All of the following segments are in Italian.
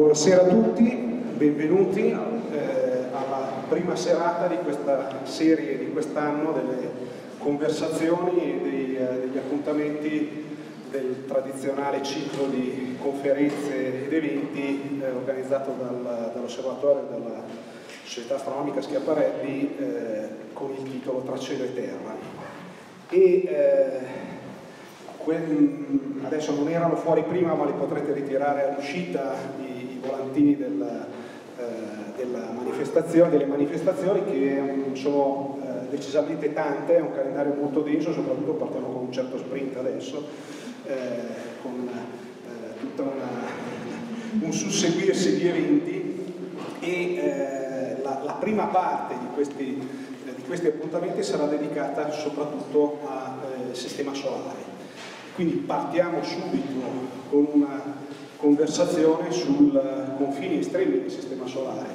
Buonasera a tutti, benvenuti eh, alla prima serata di questa serie di quest'anno delle conversazioni e dei, eh, degli appuntamenti del tradizionale ciclo di conferenze ed eventi eh, organizzato dal, dall'Osservatorio della Società Astronomica Schiaparelli eh, con il titolo Tra cielo e terra. E, eh, adesso non erano fuori prima ma li potrete ritirare all'uscita volantini del, eh, manifestazione, delle manifestazioni che sono eh, decisamente tante, è un calendario molto denso, soprattutto partiamo con un certo sprint adesso, eh, con eh, tutto un susseguirsi di eventi e eh, la, la, prima parte di questi, di questi appuntamenti sarà dedicata soprattutto al sistema solare. Quindi partiamo subito con una conversazione sul confini estremi del Sistema Solare,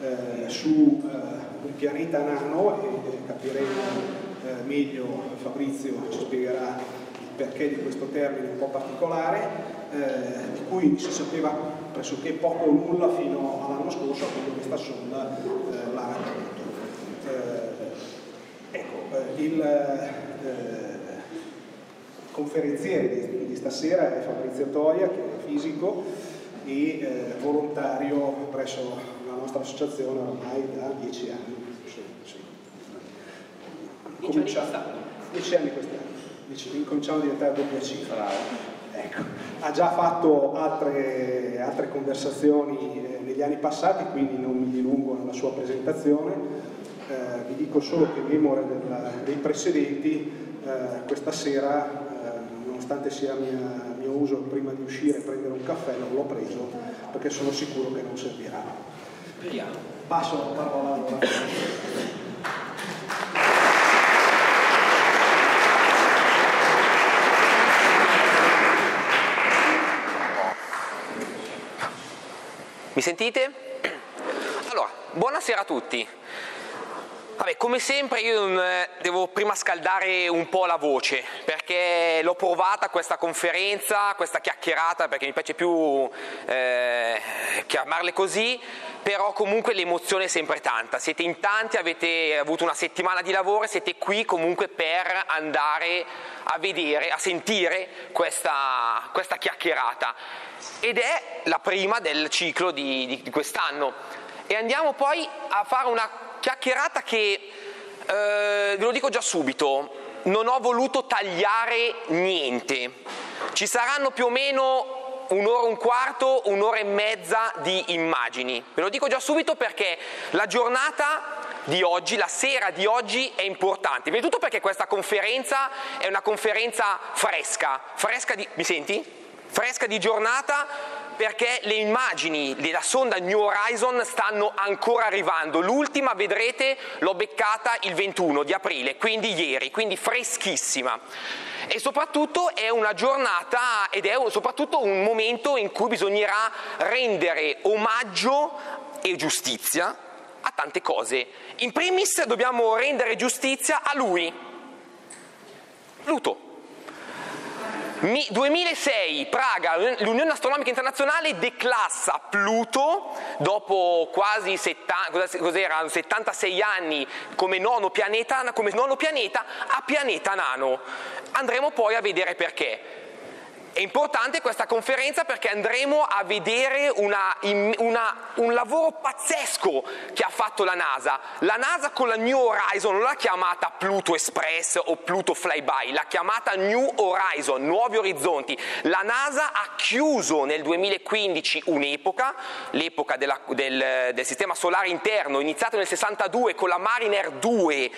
eh, su eh, pianeta nano e, e capiremo eh, meglio, Fabrizio ci spiegherà il perché di questo termine un po' particolare, eh, di cui si sapeva pressoché poco o nulla fino all'anno scorso quando questa sonda eh, l'ha raggiunto. Eh, ecco, il conferenziere di, di, stasera è Fabrizio Toia, che è fisico e eh, volontario presso la nostra associazione ormai da dieci anni. Sì. Dieci anni quest'anno, cominciamo a diventare doppia cifra. Ecco. Ha già fatto altre, altre conversazioni eh, negli anni passati, quindi non mi dilungo nella sua presentazione. Eh, vi dico solo che memore del, dei precedenti, eh, questa sera nonostante sia mia, mio uso prima di uscire e prendere un caffè, non l'ho preso perché sono sicuro che non servirà. Speriamo. Passo la parola allora. Mi sentite? Allora, buonasera a tutti. Vabbè, come sempre io eh, devo prima scaldare un po' la voce perché l'ho provata questa conferenza, questa chiacchierata perché mi piace più eh, chiamarle così, però comunque l'emozione è sempre tanta. Siete in tanti, avete avuto una settimana di lavoro e siete qui comunque per andare a vedere, a sentire questa, questa chiacchierata ed è la prima del ciclo di, di, di quest'anno. E andiamo poi a fare una chiacchierata che, eh, ve lo dico già subito, non ho voluto tagliare niente. Ci saranno più o meno un'ora e un quarto, un'ora e mezza di immagini. Ve lo dico già subito perché la giornata di oggi, la sera di oggi è importante. Prima di tutto perché questa conferenza è una conferenza fresca, fresca di... mi senti? Fresca di giornata perché le immagini della sonda New Horizon stanno ancora arrivando. L'ultima, vedrete, l'ho beccata il 21 di aprile, quindi ieri, quindi freschissima. E soprattutto è una giornata ed è soprattutto un momento in cui bisognerà rendere omaggio e giustizia a tante cose. In primis dobbiamo rendere giustizia a lui, Pluto. 2006, Praga, l'Unione Astronomica Internazionale declassa Pluto dopo quasi 70, 76 anni come nono, pianeta, come nono pianeta a pianeta nano. Andremo poi a vedere perché. È importante questa conferenza perché andremo a vedere una, una, un lavoro pazzesco che ha fatto la NASA. La NASA con la New Horizon non l'ha chiamata Pluto Express o Pluto Flyby, l'ha chiamata New Horizon, nuovi orizzonti. La NASA ha chiuso nel 2015 un'epoca, l'epoca della, del, del, sistema solare interno, iniziato nel 62 con la Mariner 2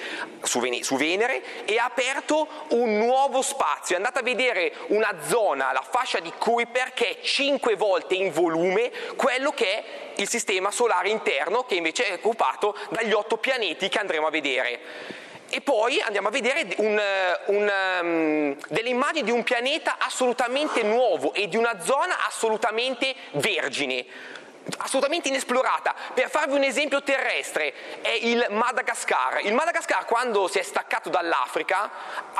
su, su Venere e ha aperto un nuovo spazio. È andata a vedere una zona zona, la fascia di Kuiper, che è 5 volte in volume quello che è il sistema solare interno, che invece è occupato dagli otto pianeti che andremo a vedere. E poi andiamo a vedere un, un, um, delle immagini di un pianeta assolutamente nuovo e di una zona assolutamente vergine. Assolutamente inesplorata. Per farvi un esempio terrestre, è il Madagascar. Il Madagascar quando si è staccato dall'Africa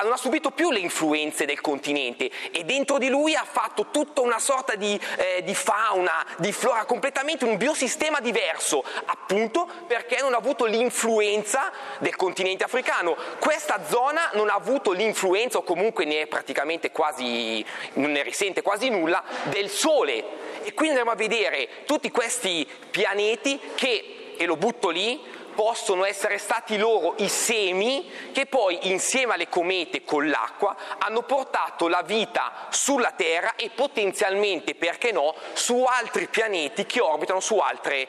non ha subito più le influenze del continente e dentro di lui ha fatto tutta una sorta di, eh, di fauna, di flora, completamente un biosistema diverso, appunto perché non ha avuto l'influenza del continente africano. Questa zona non ha avuto l'influenza o comunque ne è praticamente quasi, non ne risente quasi nulla, del Sole e quindi andremo a vedere tutti questi pianeti che, e lo butto lì, possono essere stati loro i semi che poi insieme alle comete con l'acqua hanno portato la vita sulla Terra e potenzialmente, perché no, su altri pianeti che orbitano su altre,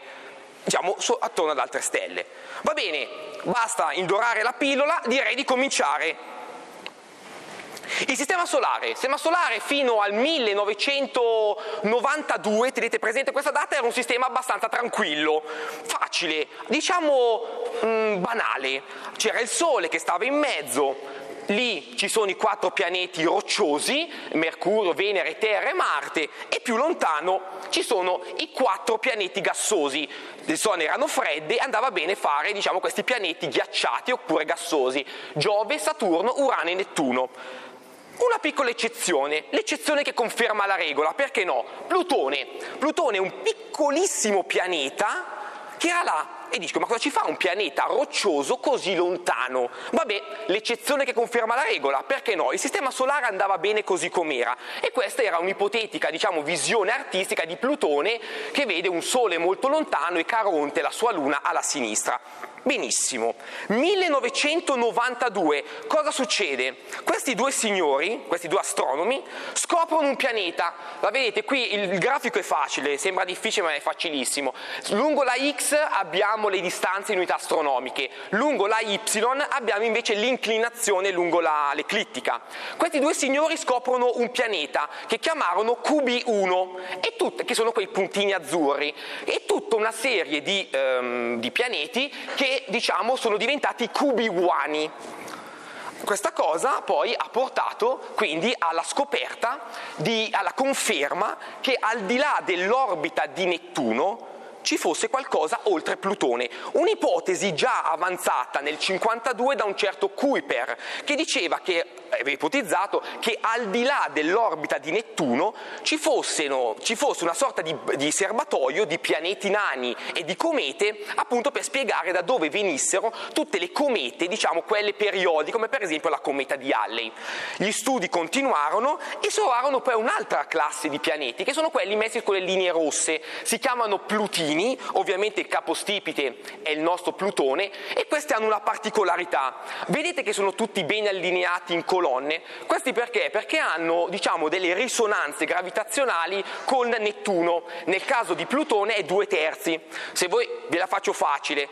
diciamo, su, attorno ad altre stelle. Va bene, basta indorare la pillola, direi di cominciare il sistema solare, il sistema solare fino al 1992, tenete presente questa data, era un sistema abbastanza tranquillo, facile, diciamo mh, mm, banale. C'era il Sole che stava in mezzo, lì ci sono i quattro pianeti rocciosi, Mercurio, Venere, Terra e Marte, e più lontano ci sono i quattro pianeti gassosi. Le zone erano fredde, andava bene fare diciamo, questi pianeti ghiacciati oppure gassosi, Giove, Saturno, Urano e Nettuno. Una piccola eccezione, l'eccezione che conferma la regola, perché no? Plutone. Plutone è un piccolissimo pianeta che era là e dico ma cosa ci fa un pianeta roccioso così lontano? Vabbè, l'eccezione che conferma la regola, perché no? Il sistema solare andava bene così com'era e questa era un'ipotetica, diciamo, visione artistica di Plutone che vede un sole molto lontano e Caronte, la sua luna, alla sinistra. Benissimo. 1992, cosa succede? Questi due signori, questi due astronomi, scoprono un pianeta. La vedete qui, il grafico è facile, sembra difficile ma è facilissimo. Lungo la X abbiamo le distanze in unità astronomiche, lungo la Y abbiamo invece l'inclinazione lungo la, l'eclittica. Questi due signori scoprono un pianeta che chiamarono QB1, tut- che sono quei puntini azzurri, e tutta una serie di, um, di pianeti che diciamo sono diventati cubiuani. Questa cosa poi ha portato quindi alla scoperta, di, alla conferma che al di là dell'orbita di Nettuno ci fosse qualcosa oltre Plutone. Un'ipotesi già avanzata nel 52 da un certo Kuiper, che diceva che ipotizzato che al di là dell'orbita di Nettuno ci, fossero, ci fosse una sorta di, di, serbatoio di pianeti nani e di comete appunto per spiegare da dove venissero tutte le comete, diciamo quelle periodiche, come per esempio la cometa di Halley. Gli studi continuarono e trovarono poi un'altra classe di pianeti che sono quelli messi con le linee rosse, si chiamano Plutini, ovviamente il capostipite è il nostro Plutone e questi hanno una particolarità. Vedete che sono tutti ben allineati in colore colonne. Questi perché? Perché hanno diciamo, delle risonanze gravitazionali con Nettuno. Nel caso di Plutone è due terzi. Se voi ve la faccio facile,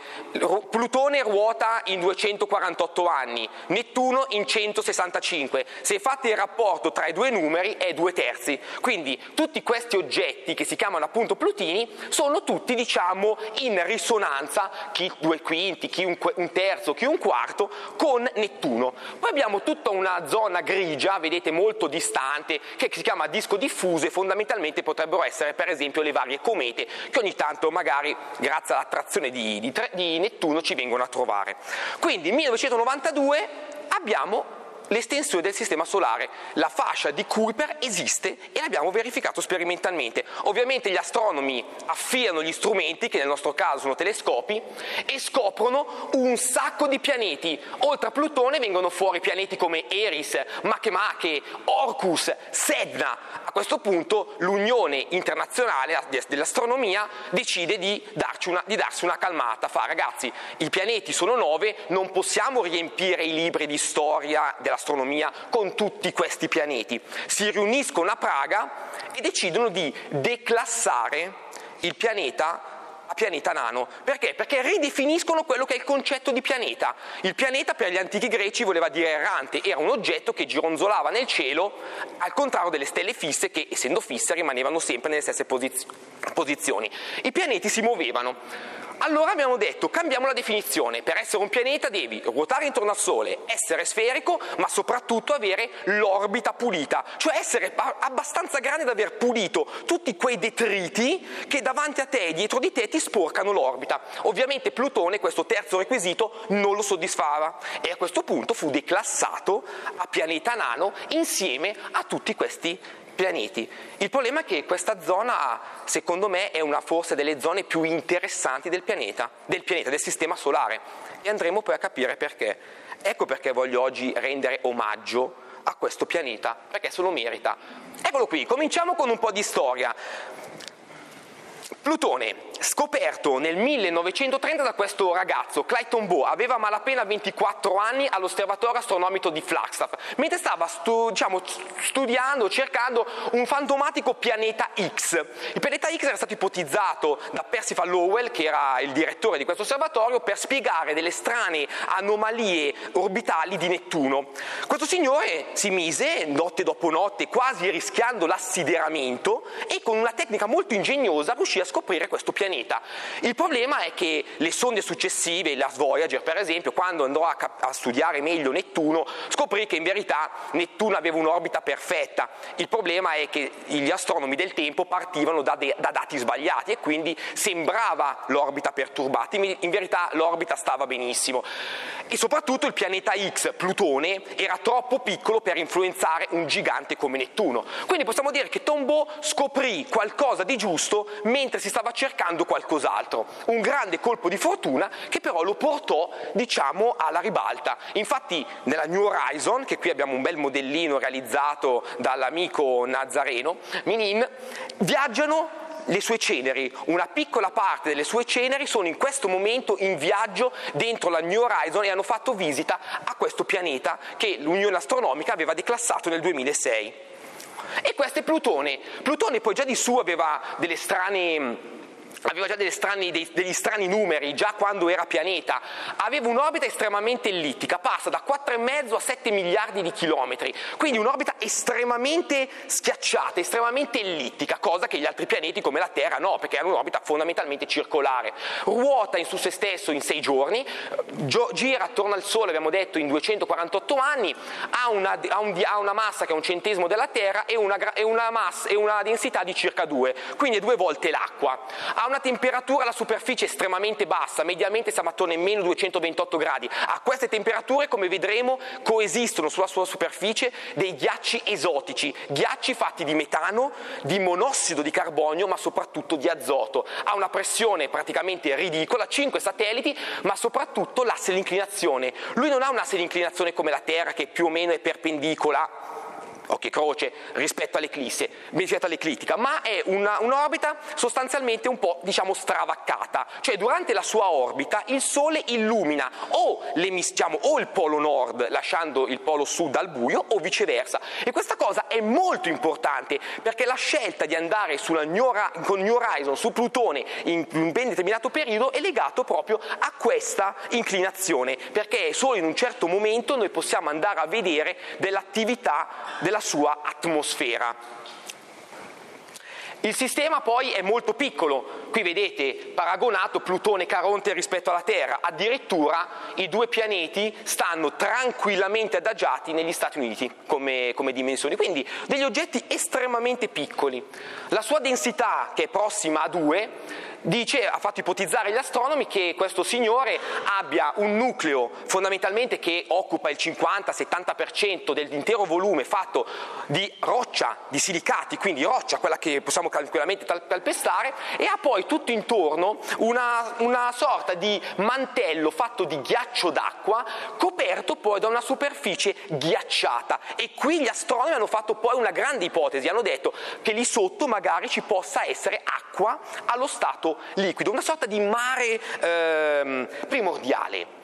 Plutone ruota in 248 anni, Nettuno in 165. Se fate il rapporto tra i due numeri è due terzi. Quindi tutti questi oggetti che si chiamano appunto Plutini sono tutti diciamo in risonanza, chi due quinti, chi un, un terzo, chi un quarto, con Nettuno. Poi abbiamo tutta una zona grigia, vedete molto distante, che si chiama disco diffuso e fondamentalmente potrebbero essere per esempio le varie comete che ogni tanto magari grazie all'attrazione di, di, di Nettuno ci vengono a trovare. Quindi 1992 abbiamo l'estensione del sistema solare. La fascia di Kuiper esiste e l'abbiamo verificato sperimentalmente. Ovviamente gli astronomi affiano gli strumenti, che nel nostro caso sono telescopi, e scoprono un sacco di pianeti. Oltre a Plutone vengono fuori pianeti come Eris, Makemake, Orcus, Sedna. A questo punto l'Unione Internazionale dell'Astronomia decide di darci, una, di darsi una calmata. Fa ragazzi, i pianeti sono nove, non possiamo riempire i libri di storia della dell'astronomia con tutti questi pianeti. Si riuniscono a Praga e decidono di declassare il pianeta a pianeta nano. Perché? Perché ridefiniscono quello che è il concetto di pianeta. Il pianeta per gli antichi greci voleva dire errante, era un oggetto che gironzolava nel cielo, al contrario delle stelle fisse che, essendo fisse, rimanevano sempre nelle stesse posizioni. I pianeti si muovevano. Allora abbiamo detto, cambiamo la definizione, per essere un pianeta devi ruotare intorno al Sole, essere sferico, ma soprattutto avere l'orbita pulita, cioè essere abbastanza grande da aver pulito tutti quei detriti che davanti a te e dietro di te ti sporcano l'orbita. Ovviamente Plutone questo terzo requisito non lo soddisfava e a questo punto fu declassato a pianeta nano insieme a tutti questi pianeti. Il problema è che questa zona, secondo me, è una forse delle zone più interessanti del pianeta, del pianeta, del sistema solare e andremo poi a capire perché. Ecco perché voglio oggi rendere omaggio a questo pianeta, perché se lo merita. Eccolo qui, cominciamo con un po' di storia. Plutone, scoperto nel 1930 da questo ragazzo, Clayton Bow, aveva malapena 24 anni all'osservatorio astronomico di Flagstaff, mentre stava stu- diciamo, studiando, cercando un fantomatico pianeta X. Il pianeta X era stato ipotizzato da Percival Lowell, che era il direttore di questo osservatorio, per spiegare delle strane anomalie orbitali di Nettuno. Questo signore si mise notte dopo notte, quasi rischiando l'assideramento, e con una tecnica molto ingegnosa riuscì a scoprire questo pianeta. Il problema è che le sonde successive, la Voyager per esempio, quando andò a, cap- a studiare meglio Nettuno, scoprì che in verità Nettuno aveva un'orbita perfetta. Il problema è che gli astronomi del tempo partivano da, de- da dati sbagliati e quindi sembrava l'orbita perturbata, in verità l'orbita stava benissimo. E soprattutto il pianeta X, Plutone, era troppo piccolo per influenzare un gigante come Nettuno. Quindi possiamo dire che Tombaugh scoprì qualcosa di giusto mentre si stava cercando qualcos'altro. Un grande colpo di fortuna che però lo portò, diciamo, alla ribalta. Infatti nella New Horizon, che qui abbiamo un bel modellino realizzato dall'amico Nazareno, Minin, viaggiano le sue ceneri, una piccola parte delle sue ceneri sono in questo momento in viaggio dentro la New Horizon e hanno fatto visita a questo pianeta che l'Unione Astronomica aveva declassato nel 2006. E questo è Plutone. Plutone poi già di su aveva delle strane aveva già strani, dei, degli strani numeri già quando era pianeta, aveva un'orbita estremamente ellittica, passa da 4,5 a 7 miliardi di chilometri, quindi un'orbita estremamente schiacciata, estremamente ellittica, cosa che gli altri pianeti come la Terra no, perché hanno un'orbita fondamentalmente circolare. Ruota in su se stesso in 6 giorni, gira attorno al Sole, abbiamo detto, in 248 anni, ha una, ha un, ha una massa che è un centesimo della Terra e una, e una, massa, e una densità di circa 2, quindi è due volte l'acqua. Ha una temperatura alla superficie estremamente bassa, mediamente siamo attorno ai meno 228 gradi. A queste temperature, come vedremo, coesistono sulla sua superficie dei ghiacci esotici, ghiacci fatti di metano, di monossido di carbonio, ma soprattutto di azoto. Ha una pressione praticamente ridicola, 5 satelliti, ma soprattutto l'asse di inclinazione. Lui non ha un asse di inclinazione come la Terra che più o meno è perpendicola occhio croce rispetto all'eclisse, rispetto all'eclittica, ma è una, un'orbita sostanzialmente un po' diciamo stravaccata, cioè durante la sua orbita il Sole illumina o, diciamo, o il polo nord lasciando il polo sud al buio o viceversa. E questa cosa è molto importante perché la scelta di andare sulla New, con New Horizon su Plutone in un ben determinato periodo è legato proprio a questa inclinazione perché solo in un certo momento noi possiamo andare a vedere dell'attività della sua atmosfera. Il sistema poi è molto piccolo, qui vedete paragonato Plutone e Caronte rispetto alla Terra, addirittura i due pianeti stanno tranquillamente adagiati negli Stati Uniti come, come dimensioni, quindi degli oggetti estremamente piccoli. La sua densità, che è prossima a 2, dice, ha fatto ipotizzare gli astronomi che questo signore abbia un nucleo fondamentalmente che occupa il 50-70% dell'intero volume fatto di roccia, di silicati, quindi roccia, quella che possiamo tranquillamente calpestare, e ha poi tutto intorno una, una sorta di mantello fatto di ghiaccio d'acqua coperto poi da una superficie ghiacciata. E qui gli astronomi hanno fatto poi una grande ipotesi, hanno detto che lì sotto magari ci possa essere acqua allo stato liquido, una sorta di mare ehm, primordiale.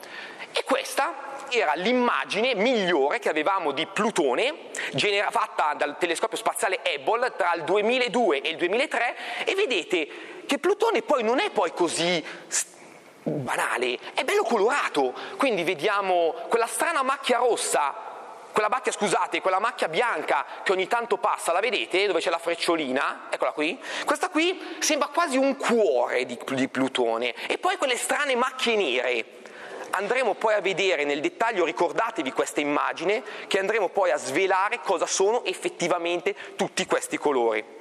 E questa era l'immagine migliore che avevamo di Plutone, genera- fatta dal telescopio spaziale Hubble tra il 2002 e il 2003, e vedete che Plutone poi non è poi così banale, è bello colorato, quindi vediamo quella strana macchia rossa quella macchia, scusate, quella macchia bianca che ogni tanto passa, la vedete dove c'è la frecciolina? Eccola qui. Questa qui sembra quasi un cuore di, di Plutone. E poi quelle strane macchie nere. Andremo poi a vedere nel dettaglio, ricordatevi questa immagine, che andremo poi a svelare cosa sono effettivamente tutti questi colori.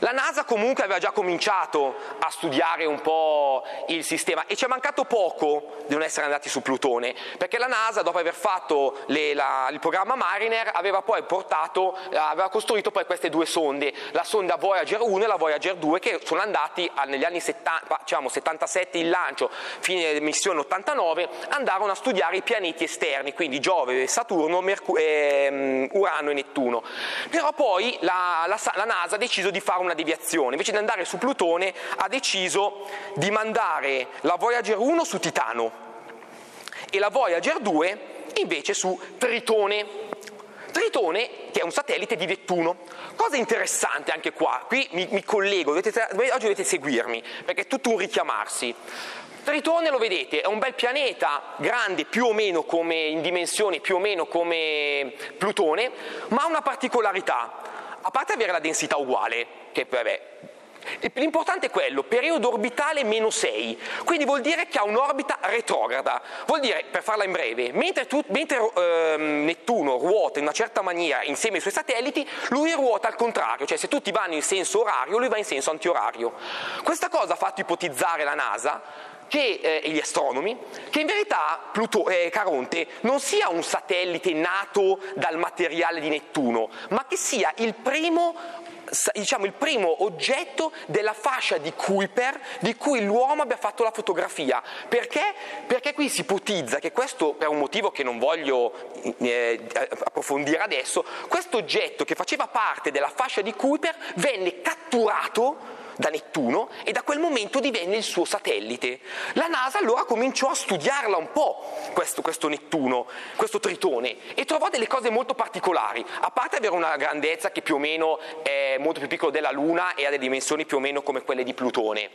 La NASA comunque aveva già cominciato a studiare un po' il sistema e ci è mancato poco di non essere andati su Plutone, perché la NASA dopo aver fatto le, la, il programma Mariner aveva poi portato, aveva costruito poi queste due sonde, la sonda Voyager 1 e la Voyager 2 che sono andati negli anni 70, diciamo 77 il lancio, fine missione 89, andarono a studiare i pianeti esterni, quindi Giove, Saturno, Mercu- eh, Urano e Nettuno. Però poi la, la, la NASA ha deciso di fare una una deviazione, invece di andare su Plutone ha deciso di mandare la Voyager 1 su Titano e la Voyager 2 invece su Tritone. Tritone che è un satellite di Nettuno. Cosa interessante anche qua, qui mi, mi collego, dovete, oggi dovete seguirmi perché è tutto un richiamarsi. Tritone lo vedete, è un bel pianeta, grande più o meno come in dimensioni, più o meno come Plutone, ma ha una particolarità, a parte avere la densità uguale, che vabbè, L'importante è quello, periodo orbitale meno 6, quindi vuol dire che ha un'orbita retrograda, vuol dire, per farla in breve, mentre, tu, mentre eh, Nettuno ruota in una certa maniera insieme ai suoi satelliti, lui ruota al contrario, cioè se tutti vanno in senso orario, lui va in senso antiorario. Questa cosa ha fatto ipotizzare la NASA che, eh, gli astronomi, che in verità Pluto, eh, Caronte non sia un satellite nato dal materiale di Nettuno, ma che sia il primo diciamo, il primo oggetto della fascia di Kuiper di cui l'uomo abbia fatto la fotografia. Perché? Perché qui si ipotizza che questo, per un motivo che non voglio eh, approfondire adesso, questo oggetto che faceva parte della fascia di Kuiper venne catturato da Nettuno e da quel momento divenne il suo satellite. La NASA allora cominciò a studiarla un po', questo, questo Nettuno, questo Tritone, e trovò delle cose molto particolari, a parte avere una grandezza che più o meno è molto più piccola della Luna e ha delle dimensioni più o meno come quelle di Plutone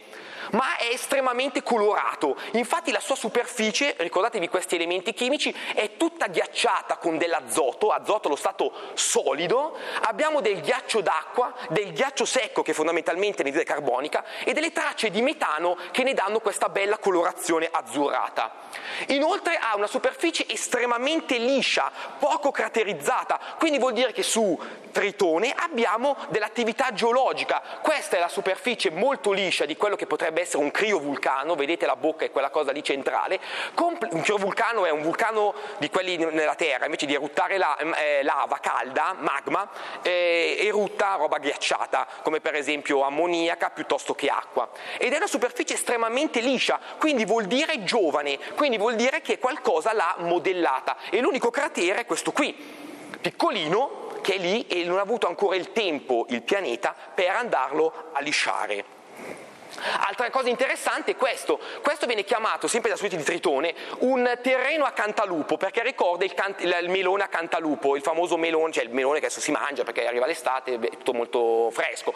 ma è estremamente colorato. Infatti la sua superficie, ricordatevi questi elementi chimici, è tutta ghiacciata con dell'azoto, azoto lo stato solido, abbiamo del ghiaccio d'acqua, del ghiaccio secco che fondamentalmente è anidride carbonica e delle tracce di metano che ne danno questa bella colorazione azzurrata. Inoltre ha una superficie estremamente liscia, poco craterizzata, quindi vuol dire che su Tritone abbiamo dell'attività geologica. Questa è la superficie molto liscia di quello che potrebbe essere un criovulcano, vedete la bocca è quella cosa lì centrale. Un criovulcano è un vulcano di quelli nella Terra, invece di eruttare la, eh, lava calda, magma, eh, erutta roba ghiacciata, come per esempio ammoniaca piuttosto che acqua. Ed è una superficie estremamente liscia, quindi vuol dire giovane, quindi vuol dire che qualcosa l'ha modellata. E l'unico cratere è questo qui, piccolino, che è lì e non ha avuto ancora il tempo, il pianeta, per andarlo a lisciare. Altra cosa interessante è questo, questo viene chiamato, sempre da suite di Tritone, un terreno a cantalupo, perché ricorda il, can- il, melone a cantalupo, il famoso melone, cioè il melone che adesso si mangia perché arriva l'estate, è tutto molto fresco.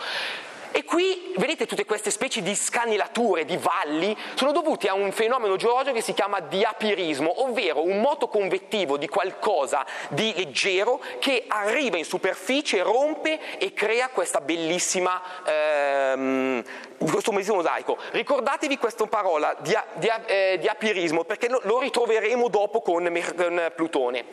E qui vedete tutte queste specie di scannilature, di valli, sono dovute a un fenomeno geologico che si chiama diapirismo, ovvero un moto convettivo di qualcosa di leggero che arriva in superficie, rompe e crea questa bellissima, ehm, questo bellissimo mosaico. Ricordatevi questa parola, dia, dia, eh, diapirismo, perché lo, lo, ritroveremo dopo con, con Plutone.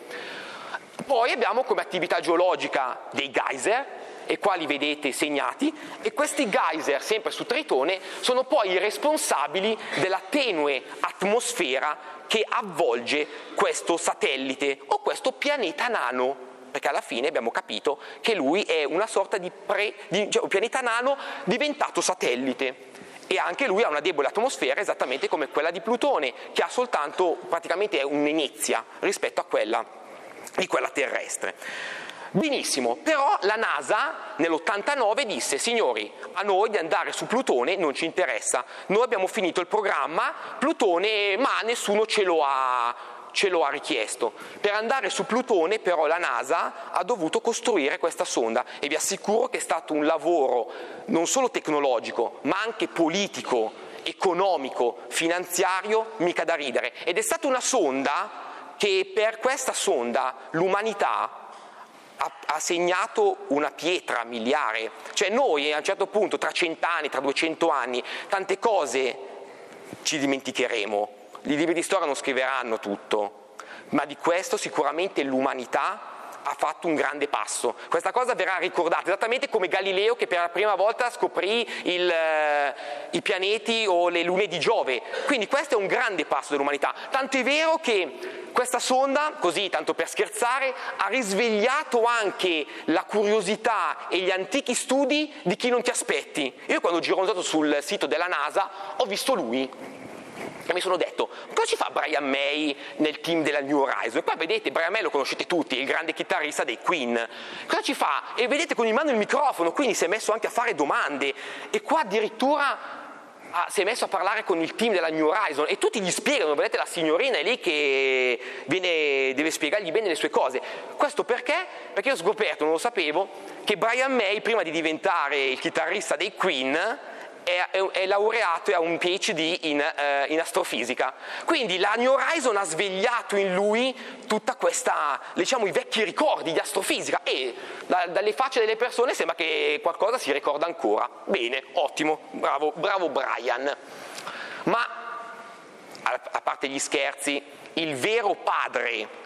Poi abbiamo come attività geologica dei geyser, e qua li vedete segnati, e questi geyser, sempre su Tritone, sono poi i responsabili della tenue atmosfera che avvolge questo satellite o questo pianeta nano perché alla fine abbiamo capito che lui è una sorta di, pre, di cioè un pianeta nano diventato satellite e anche lui ha una debole atmosfera esattamente come quella di Plutone, che ha soltanto praticamente un'inizia rispetto a quella di quella terrestre. Benissimo, però la NASA nell'89 disse signori, a noi di andare su Plutone non ci interessa, noi abbiamo finito il programma Plutone ma nessuno ce lo ha, ce lo ha richiesto. Per andare su Plutone però la NASA ha dovuto costruire questa sonda e vi assicuro che è stato un lavoro non solo tecnologico ma anche politico, economico, finanziario, mica da ridere. Ed è stata una sonda che per questa sonda l'umanità ha, segnato una pietra miliare, cioè noi a un certo punto tra cent'anni, tra duecento anni, tante cose ci dimenticheremo, i libri di storia non scriveranno tutto, ma di questo sicuramente l'umanità ha fatto un grande passo. Questa cosa verrà ricordata esattamente come Galileo che per la prima volta scoprì il, eh, i pianeti o le lune di Giove. Quindi questo è un grande passo dell'umanità. Tanto è vero che questa sonda, così tanto per scherzare, ha risvegliato anche la curiosità e gli antichi studi di chi non ti aspetti. Io quando ho gironzato sul sito della NASA ho visto lui, e mi sono detto, cosa ci fa Brian May nel team della New Horizon? E poi vedete, Brian May lo conoscete tutti, il grande chitarrista dei Queen. Cosa ci fa? E vedete con in mano il microfono, quindi si è messo anche a fare domande. E qua addirittura Ah, si è messo a parlare con il team della New Horizon e tutti gli spiegano, vedete la signorina è lì che viene, deve spiegargli bene le sue cose. Questo perché? Perché ho scoperto, non lo sapevo, che Brian May prima di diventare il chitarrista dei Queen è, è, è laureato e ha un PhD in, eh, in, astrofisica. Quindi la New Horizon ha svegliato in lui tutta questa, diciamo, i vecchi ricordi di astrofisica e da, dalle facce delle persone sembra che qualcosa si ricorda ancora. Bene, ottimo, bravo, bravo Brian. Ma, a, a parte gli scherzi, il vero padre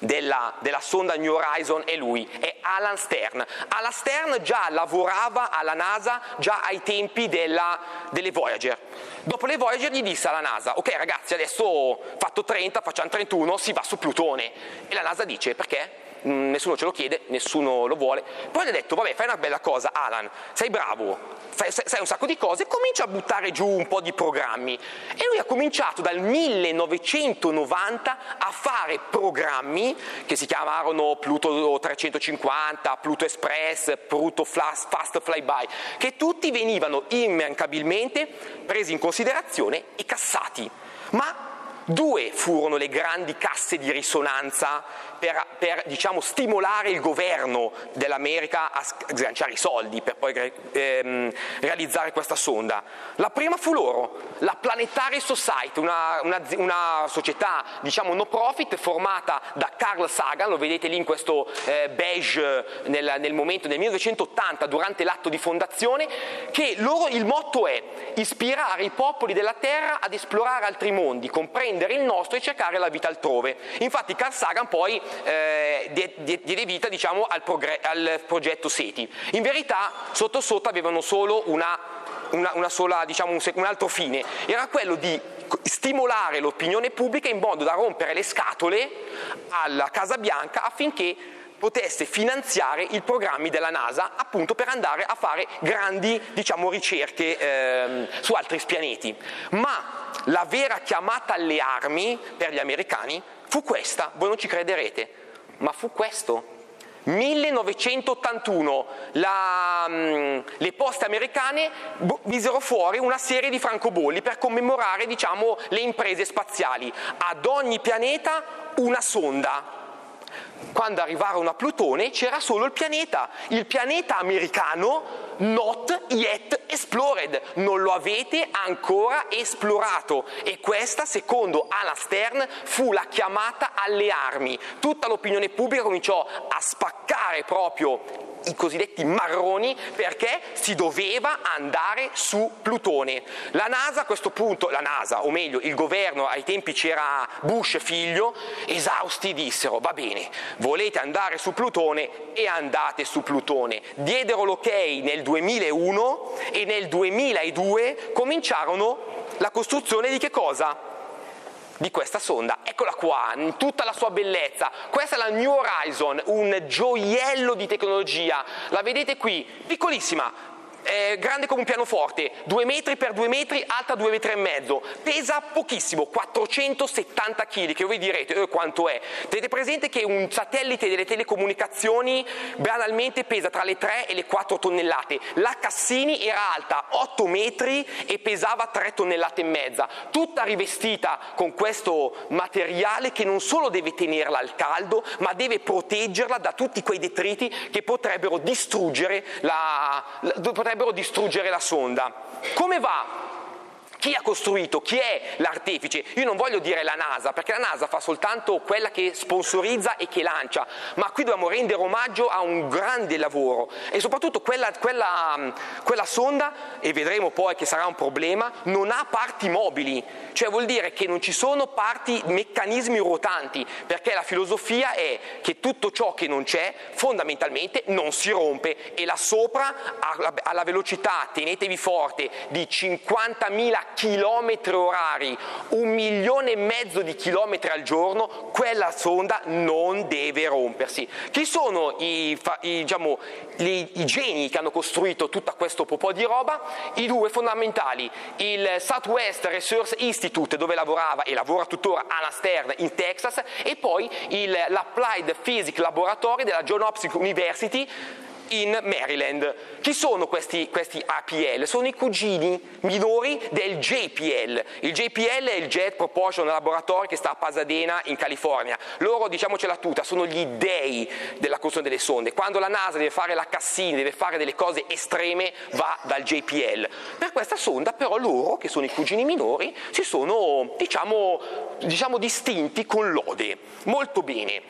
della, della, sonda New Horizon è lui, è Alan Stern. Alan Stern già lavorava alla NASA già ai tempi della, delle Voyager. Dopo le Voyager gli disse alla NASA, ok ragazzi adesso fatto 30, facciamo 31, si va su Plutone. E la NASA dice perché? Mm, nessuno ce lo chiede, nessuno lo vuole. Poi gli ha detto, vabbè, fai una bella cosa, Alan, sei bravo, fai, sai un sacco di cose, comincia a buttare giù un po' di programmi. E lui ha cominciato dal 1990 a fare programmi che si chiamarono Pluto 350, Pluto Express, Pluto Fast Flyby, che tutti venivano immancabilmente presi in considerazione e cassati. Ma Due furono le grandi casse di risonanza per, per diciamo, stimolare il governo dell'America a sganciare i soldi per poi ehm, realizzare questa sonda. La prima fu loro, la Planetary Society, una, una, una società diciamo, no profit formata da Carl Sagan, lo vedete lì in questo eh, beige nel, nel momento del 1980 durante l'atto di fondazione, che loro, il motto è ispirare i popoli della Terra ad esplorare altri mondi, comprendere prendere il nostro e cercare la vita altrove. Infatti Carl Sagan poi eh, diede vita diciamo, al, al, progetto SETI. In verità sotto sotto avevano solo una, una, una sola, diciamo, un, un altro fine, era quello di stimolare l'opinione pubblica in modo da rompere le scatole alla Casa Bianca affinché potesse finanziare i programmi della NASA appunto per andare a fare grandi diciamo, ricerche eh, su altri pianeti. Ma la vera chiamata alle armi per gli americani fu questa, voi non ci crederete, ma fu questo. 1981 la, mm, le poste americane misero fuori una serie di francobolli per commemorare diciamo, le imprese spaziali. Ad ogni pianeta una sonda quando arrivarono a Plutone c'era solo il pianeta, il pianeta americano not yet explored, non lo avete ancora esplorato. E questa secondo Alan Stern fu la chiamata alle armi. Tutta l'opinione pubblica cominciò a spaccare proprio i cosiddetti marroni perché si doveva andare su Plutone. La NASA a questo punto, la NASA o meglio il governo, ai tempi c'era Bush figlio, esausti dissero va bene, volete andare su Plutone e andate su Plutone. Diedero l'ok nel 2001 e nel 2002 cominciarono la costruzione di che cosa? Di questa sonda. Eccola qua, in tutta la sua bellezza. Questa è la New Horizon, un gioiello di tecnologia. La vedete qui, piccolissima, è grande come un pianoforte, 2 metri per 2 metri, alta 2 metri e mezzo, pesa pochissimo, 470 kg, che voi direte eh, quanto è. Tenete presente che un satellite delle telecomunicazioni banalmente pesa tra le 3 e le 4 tonnellate, la Cassini era alta 8 metri e pesava 3 tonnellate e mezza, tutta rivestita con questo materiale che non solo deve tenerla al caldo, ma deve proteggerla da tutti quei detriti che potrebbero distruggere la, la potrebbero distruggere la sonda. Come va? Chi ha costruito? Chi è l'artefice? Io non voglio dire la NASA, perché la NASA fa soltanto quella che sponsorizza e che lancia, ma qui dobbiamo rendere omaggio a un grande lavoro e soprattutto quella, quella, quella sonda, e vedremo poi che sarà un problema, non ha parti mobili, cioè vuol dire che non ci sono parti, meccanismi ruotanti, perché la filosofia è che tutto ciò che non c'è fondamentalmente non si rompe e là sopra alla velocità, tenetevi forte, di 50.000 chilometri orari, un milione e mezzo di chilometri al giorno, quella sonda non deve rompersi. Chi sono i, i, diciamo, i, i geni che hanno costruito tutto questo po' di roba? I due fondamentali, il Southwest Research Institute dove lavorava e lavora tuttora Alan Stern in Texas e poi l'Applied Physics Laboratory della John Hopkins University in Maryland. Chi sono questi, questi, APL? Sono i cugini minori del JPL. Il JPL è il Jet Propulsion Laboratory che sta a Pasadena in California. Loro, diciamocela tutta, sono gli dei della costruzione delle sonde. Quando la NASA deve fare la Cassini, deve fare delle cose estreme, va dal JPL. Per questa sonda però loro, che sono i cugini minori, si sono, diciamo, diciamo distinti con lode. Molto bene.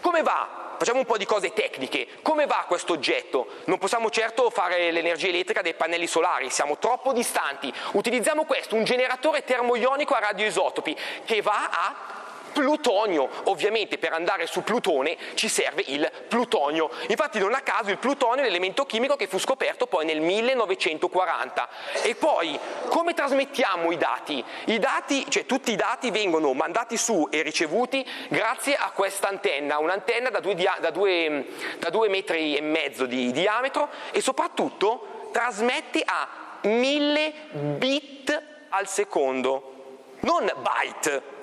Come va facciamo un po' di cose tecniche. Come va questo oggetto? Non possiamo certo fare l'energia elettrica dei pannelli solari, siamo troppo distanti. Utilizziamo questo, un generatore termoionico a radioisotopi che va a plutonio. Ovviamente per andare su Plutone ci serve il plutonio. Infatti non a caso il plutonio è l'elemento chimico che fu scoperto poi nel 1940. E poi come trasmettiamo i dati? I dati, cioè tutti i dati vengono mandati su e ricevuti grazie a questa antenna, un'antenna da due, due metri e mezzo di diametro e soprattutto trasmette a 1000 bit al secondo, non byte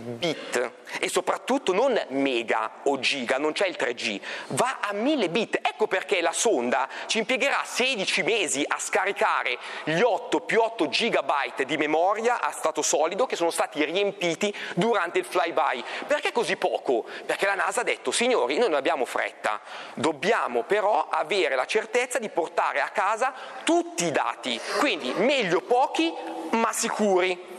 bit e soprattutto non mega o giga, non c'è il 3G, va a 1000 bit. Ecco perché la sonda ci impiegherà 16 mesi a scaricare gli 8 più 8 gigabyte di memoria a stato solido che sono stati riempiti durante il flyby. Perché così poco? Perché la NASA ha detto, signori, noi non abbiamo fretta, dobbiamo però avere la certezza di portare a casa tutti i dati, quindi meglio pochi ma sicuri.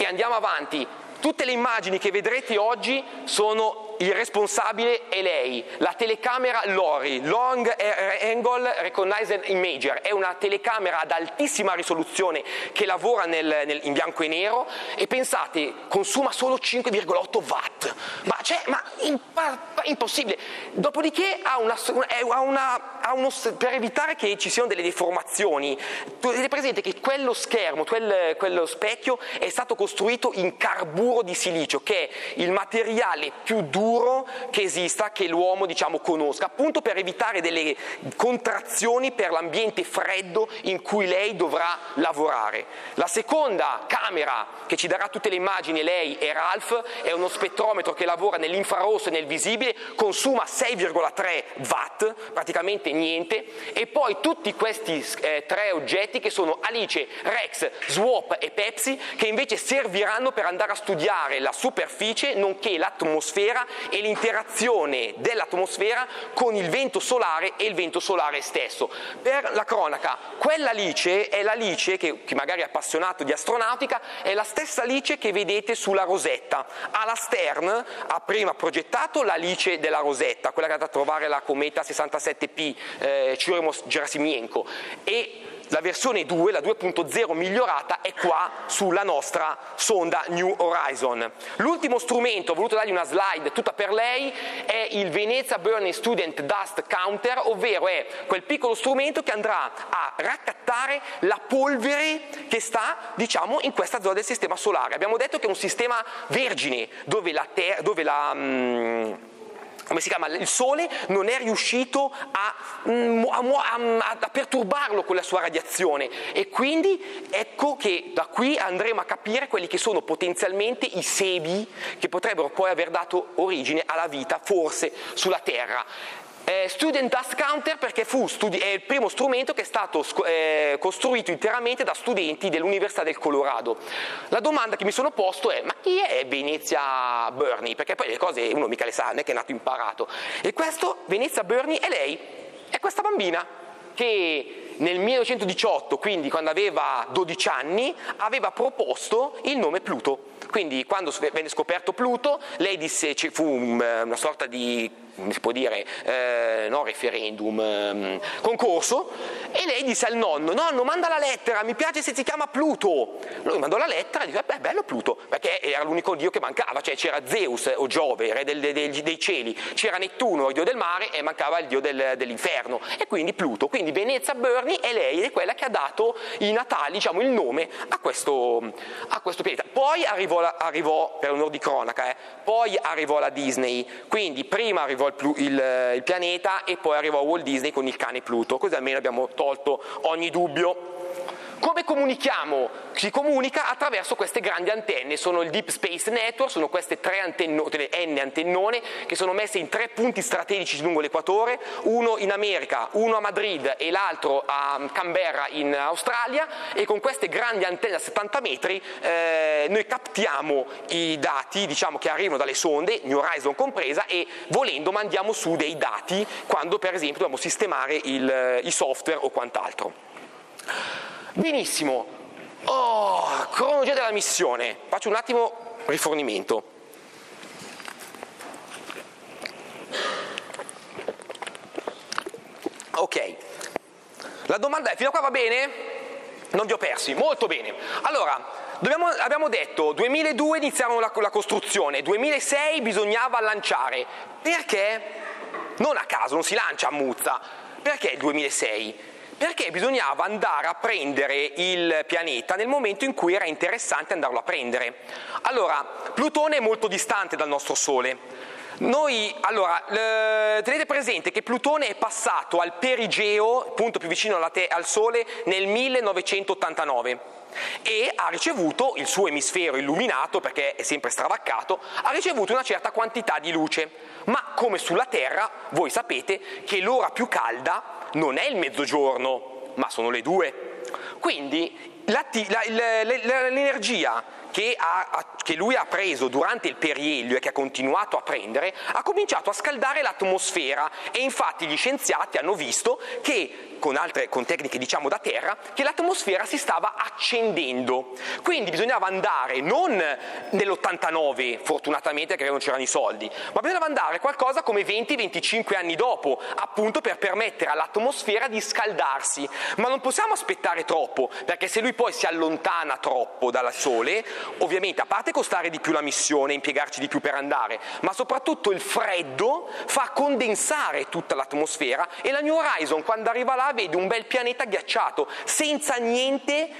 E andiamo avanti. Tutte le immagini che vedrete oggi sono il responsabile è lei, la telecamera LORI, Long Angle Recognized Imager, è una telecamera ad altissima risoluzione che lavora nel, nel, in bianco e nero. E pensate, consuma solo 5,8 watt, ma, cioè, ma impa, impossibile, dopodiché ha una, ha una, ha uno, per evitare che ci siano delle deformazioni, tenete presente che quello schermo, quel, quello specchio è stato costruito in carburo di silicio, che è il materiale più duro che esista, che l'uomo diciamo, conosca, appunto per evitare delle contrazioni per l'ambiente freddo in cui lei dovrà lavorare. La seconda camera che ci darà tutte le immagini, lei è Ralph, è uno spettrometro che lavora nell'infrarosso e nel visibile, consuma 6,3 watt, praticamente niente, e poi tutti questi eh, tre oggetti che sono Alice, Rex, Swap e Pepsi, che invece serviranno per andare a studiare la superficie nonché l'atmosfera e l'interazione dell'atmosfera con il vento solare e il vento solare stesso. Per la cronaca, quella Alice è l'Alice, che chi magari è appassionato di astronautica, è la stessa Alice che vedete sulla Rosetta. Alla Stern ha prima progettato l'Alice della Rosetta, quella che è andata a trovare la cometa 67P eh, Churyumov-Gerasimienko e la versione 2, la 2.0 migliorata, è qua sulla nostra sonda New Horizon. L'ultimo strumento, ho voluto dargli una slide tutta per lei, è il Venezia Burning Student Dust Counter, ovvero è quel piccolo strumento che andrà a raccattare la polvere che sta, diciamo, in questa zona del sistema solare. Abbiamo detto che è un sistema vergine, dove la, ter- dove la mm, come si chiama, il Sole non è riuscito a, mm, a, a, a, perturbarlo con la sua radiazione e quindi ecco che da qui andremo a capire quelli che sono potenzialmente i sebi che potrebbero poi aver dato origine alla vita forse sulla Terra. Eh, Student Dust Counter perché studi- è il primo strumento che è stato eh, costruito interamente da studenti dell'Università del Colorado. La domanda che mi sono posto è ma chi è Venezia Burney? Perché poi le cose uno mica le sa, non è che è nato imparato. E questo, Venezia Burney, è lei, è questa bambina che nel 1918, quindi quando aveva 12 anni, aveva proposto il nome Pluto. Quindi quando venne scoperto Pluto, lei disse, fu una sorta di si può dire, eh, no referendum, eh, concorso, e lei disse al nonno, nonno manda la lettera, mi piace se si chiama Pluto. Lui mandò la lettera e disse, beh bello Pluto, perché era l'unico dio che mancava, cioè c'era Zeus o Giove, re del, del, dei cieli, c'era Nettuno, il dio del mare, e mancava il dio del, dell'inferno, e quindi Pluto. Quindi Venezia Berni è lei, è quella che ha dato i natali, diciamo, il nome a questo, a questo pianeta. Poi arrivò, arrivò per onore di cronaca, eh, poi arrivò la Disney, quindi prima arrivò il, il, il pianeta e poi arrivò Walt Disney con il cane Pluto, così almeno abbiamo tolto ogni dubbio. Come comunichiamo? Si comunica attraverso queste grandi antenne, sono il Deep Space Network, sono queste tre antennone, N antennone che sono messe in tre punti strategici lungo l'equatore, uno in America, uno a Madrid e l'altro a Canberra in Australia e con queste grandi antenne a 70 metri eh, noi captiamo i dati diciamo, che arrivano dalle sonde, New Horizon compresa, e volendo mandiamo su dei dati quando per esempio dobbiamo sistemare il, i software o quant'altro. Benissimo, oh, cronologia della missione, faccio un attimo rifornimento. Ok, la domanda è, fino a qua va bene? Non vi ho persi, molto bene. Allora, dobbiamo, abbiamo detto 2002 iniziamo la, la costruzione, 2006 bisognava lanciare. Perché? Non a caso, non si lancia a Muzza. Perché il 2006? Perché bisognava andare a prendere il pianeta nel momento in cui era interessante andarlo a prendere. Allora, Plutone è molto distante dal nostro Sole. Noi, allora, tenete presente che Plutone è passato al perigeo, punto più vicino al Sole, nel 1989 e ha ricevuto il suo emisfero illuminato, perché è sempre stravaccato, ha ricevuto una certa quantità di luce, ma come sulla Terra voi sapete che l'ora più calda non è il mezzogiorno, ma sono le due. Quindi l'energia che, ha, che, lui ha preso durante il perielio e che ha continuato a prendere, ha cominciato a scaldare l'atmosfera e infatti gli scienziati hanno visto che con, altre, con tecniche diciamo da terra, che l'atmosfera si stava accendendo. Quindi bisognava andare non nell'89, fortunatamente perché non c'erano i soldi, ma bisognava andare qualcosa come 20-25 anni dopo, appunto per permettere all'atmosfera di scaldarsi. Ma non possiamo aspettare troppo, perché se lui poi si allontana troppo dal Sole, ovviamente a parte costare di più la missione, impiegarci di più per andare, ma soprattutto il freddo fa condensare tutta l'atmosfera e la New Horizon quando arriva là vede un bel pianeta ghiacciato, senza niente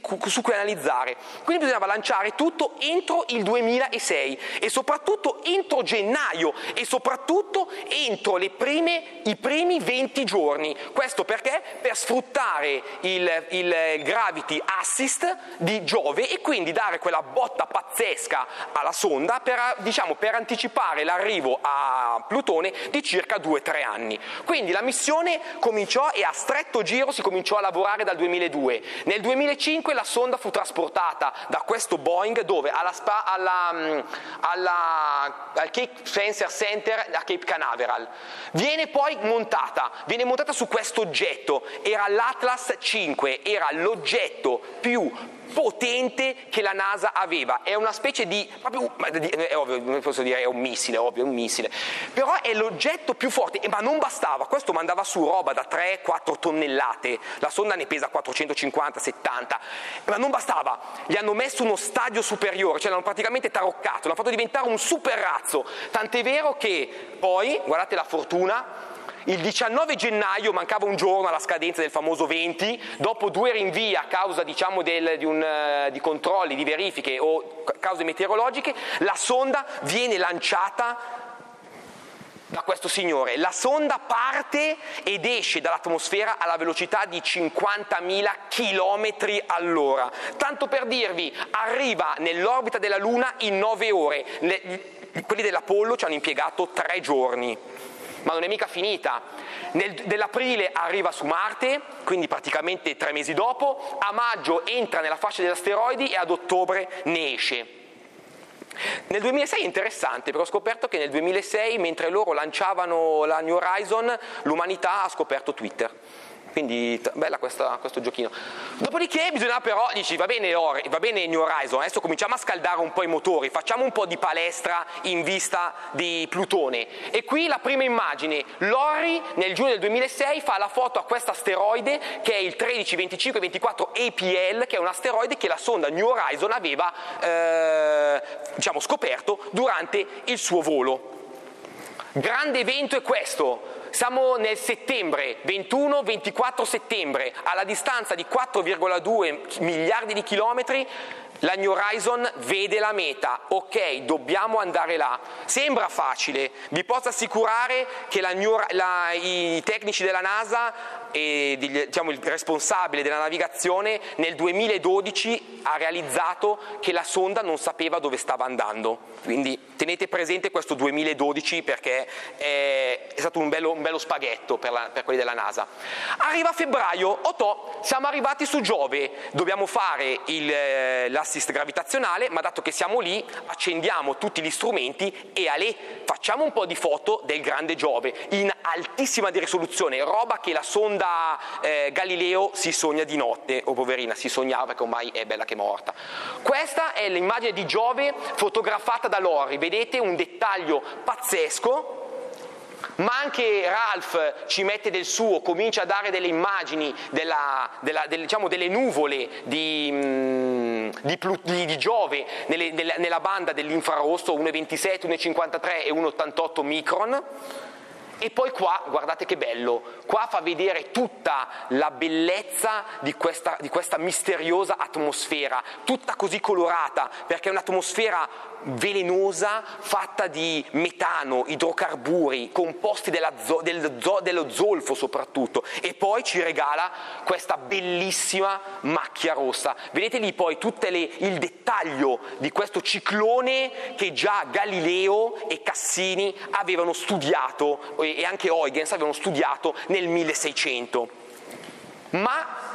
cu- su cui analizzare. Quindi bisognava lanciare tutto entro il 2006 e soprattutto entro gennaio e soprattutto entro prime, i primi 20 giorni. Questo perché? Per sfruttare il, il gravity assist di Giove e quindi dare quella botta pazzesca alla sonda per, diciamo, per anticipare l'arrivo a Plutone di circa 2-3 anni. Quindi la missione cominciò e a stretto giro si cominciò a lavorare dal 2002. Nel 2005 la sonda fu trasportata da questo Boeing dove? Alla, alla, mm, alla, al Cape Spencer Center a Cape Canaveral. Viene poi montata, viene montata su questo oggetto, era l'Atlas 5, era l'oggetto più potente che la NASA aveva. È una specie di, proprio, è ovvio, non posso dire è un missile, è ovvio, è un missile, però è l'oggetto più forte, ma non bastava, questo mandava su roba da 3-4 tonnellate, la sonda ne pesa 450-70, ma non bastava, gli hanno messo uno stadio superiore, cioè l'hanno praticamente taroccato, l'hanno fatto diventare un super razzo, tant'è vero che poi, guardate la fortuna, il 19 gennaio, mancava un giorno alla scadenza del famoso 20, dopo due rinvii a causa diciamo, del, di, un, uh, di controlli, di verifiche o cause meteorologiche, la sonda viene lanciata da questo signore. La sonda parte ed esce dall'atmosfera alla velocità di 50.000 km all'ora. Tanto per dirvi, arriva nell'orbita della Luna in 9 ore. Le, quelli dell'Apollo ci hanno impiegato 3 giorni ma non è mica finita. Nel, nell'aprile arriva su Marte, quindi praticamente tre mesi dopo, a maggio entra nella fascia degli asteroidi e ad ottobre ne esce. Nel 2006 è interessante, però ho scoperto che nel 2006, mentre loro lanciavano la New Horizon, l'umanità ha scoperto Twitter. Quindi bella questa, questo giochino. Dopodiché bisogna però, dici, va bene, va bene New Horizon, adesso cominciamo a scaldare un po' i motori, facciamo un po' di palestra in vista di Plutone. E qui la prima immagine, Lori nel giugno del 2006 fa la foto a questo asteroide che è il 132524 APL, che è un asteroide che la sonda New Horizon aveva eh, diciamo, scoperto durante il suo volo. Grande evento è questo, siamo nel settembre, 21-24 settembre, alla distanza di 4,2 miliardi di chilometri, la New Horizon vede la meta, ok, dobbiamo andare là. Sembra facile, vi posso assicurare che la New, la, i tecnici della NASA e diciamo, il responsabile della navigazione nel 2012 ha realizzato che la sonda non sapeva dove stava andando. Quindi tenete presente questo 2012 perché è, è stato un bello, un bello spaghetto per, la, per, quelli della NASA. Arriva febbraio, otto, siamo arrivati su Giove, dobbiamo fare il, eh, l'assist gravitazionale, ma dato che siamo lì accendiamo tutti gli strumenti e a lì facciamo un po' di foto del grande Giove in altissima risoluzione, roba che la sonda da eh, Galileo si sogna di notte, o oh, poverina, si sognava perché ormai è bella che è morta. Questa è l'immagine di Giove fotografata da Lori, vedete un dettaglio pazzesco, ma anche Ralph ci mette del suo, comincia a dare delle immagini della, della, del, diciamo, delle nuvole di, mm, di, di, di Giove nelle, nella, nella banda dell'infrarosso 1,27, 1,53 e 1,88 micron. E poi qua, guardate che bello, qua fa vedere tutta la bellezza di questa, di questa misteriosa atmosfera, tutta così colorata, perché è un'atmosfera velenosa fatta di metano, idrocarburi, composti zo, del zo, dello zolfo soprattutto e poi ci regala questa bellissima macchia rossa. Vedete lì poi tutto il dettaglio di questo ciclone che già Galileo e Cassini avevano studiato e anche Huygens avevano studiato nel 1600. Ma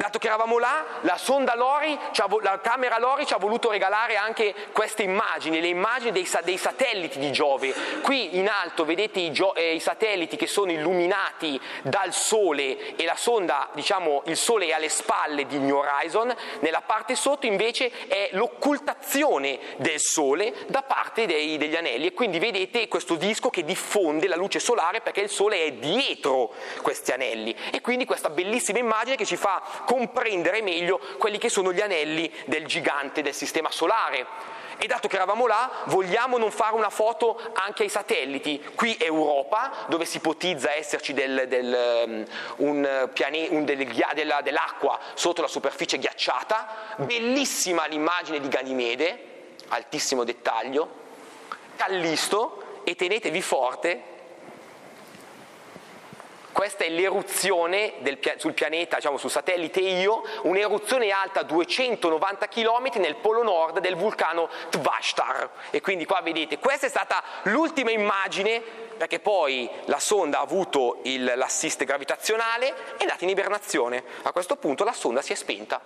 dato che eravamo là, la sonda Lori, la camera Lori ci ha voluto regalare anche queste immagini, le immagini dei, dei satelliti di Giove. Qui in alto vedete i, eh, i, satelliti che sono illuminati dal Sole e la sonda, diciamo, il Sole è alle spalle di New Horizon, nella parte sotto invece è l'occultazione del Sole da parte dei, degli anelli e quindi vedete questo disco che diffonde la luce solare perché il Sole è dietro questi anelli e quindi questa bellissima immagine che ci fa comprendere meglio quelli che sono gli anelli del gigante del sistema solare. E dato che eravamo là, vogliamo non fare una foto anche ai satelliti? Qui Europa, dove si ipotizza esserci del, del, um, un piane, un del, della, dell'acqua sotto la superficie ghiacciata, bellissima l'immagine di Ganimede, altissimo dettaglio, Callisto, e tenetevi forte questa è l'eruzione del, sul pianeta, diciamo sul satellite Io, un'eruzione alta 290 km nel polo nord del vulcano Tvashtar. E quindi qua vedete, questa è stata l'ultima immagine perché poi la sonda ha avuto il, l'assist gravitazionale e è andata in ibernazione. A questo punto la sonda si è spenta.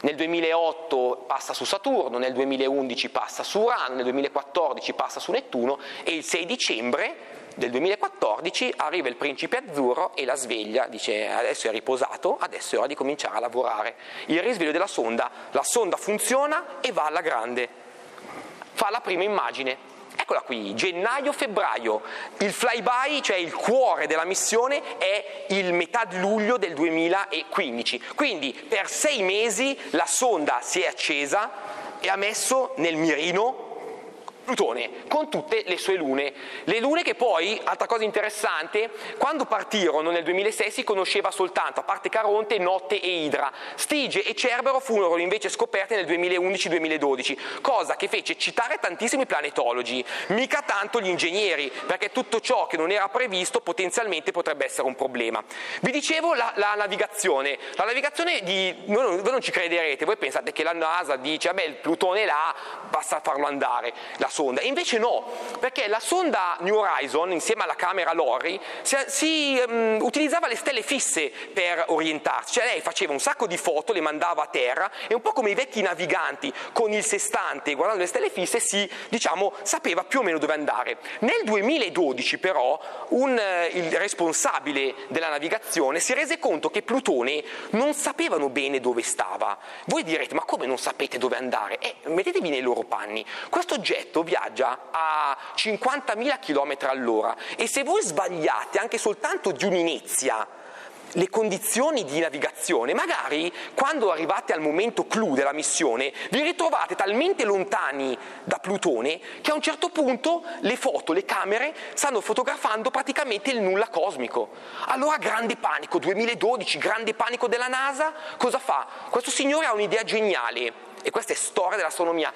Nel 2008 passa su Saturno, nel 2011 passa su Urano, nel 2014 passa su Nettuno e il 6 dicembre del 2014 arriva il principe azzurro e la sveglia, dice adesso è riposato, adesso è ora di cominciare a lavorare. Il risveglio della sonda, la sonda funziona e va alla grande. Fa la prima immagine, eccola qui, gennaio-febbraio, il flyby, cioè il cuore della missione, è il metà di luglio del 2015. Quindi per sei mesi la sonda si è accesa e ha messo nel mirino Plutone, con tutte le sue lune. Le lune che poi, altra cosa interessante, quando partirono nel 2006 si conosceva soltanto, a parte Caronte, Notte e Idra. Stige e Cerbero furono invece scoperte nel 2011-2012, cosa che fece citare tantissimi planetologi, mica tanto gli ingegneri, perché tutto ciò che non era previsto potenzialmente potrebbe essere un problema. Vi dicevo la, la navigazione. La navigazione di... Voi non, voi non, ci crederete, voi pensate che la NASA dice, vabbè, il Plutone è là, basta farlo andare. La sonda. E invece no, perché la sonda New Horizon, insieme alla camera LORRI, si, si um, utilizzava le stelle fisse per orientarsi, cioè lei faceva un sacco di foto, le mandava a terra e un po' come i vecchi naviganti con il sestante guardando le stelle fisse si, diciamo, sapeva più o meno dove andare. Nel 2012 però un, eh, il responsabile della navigazione si rese conto che Plutone non sapevano bene dove stava. Voi direte, ma come non sapete dove andare? Eh, mettetevi nei loro panni. Questo oggetto viaggia a 50.000 km all'ora e se voi sbagliate anche soltanto di un'inizia le condizioni di navigazione, magari quando arrivate al momento clou della missione vi ritrovate talmente lontani da Plutone che a un certo punto le foto, le camere stanno fotografando praticamente il nulla cosmico. Allora grande panico, 2012, grande panico della NASA, cosa fa? Questo signore ha un'idea geniale e questa è storia dell'astronomia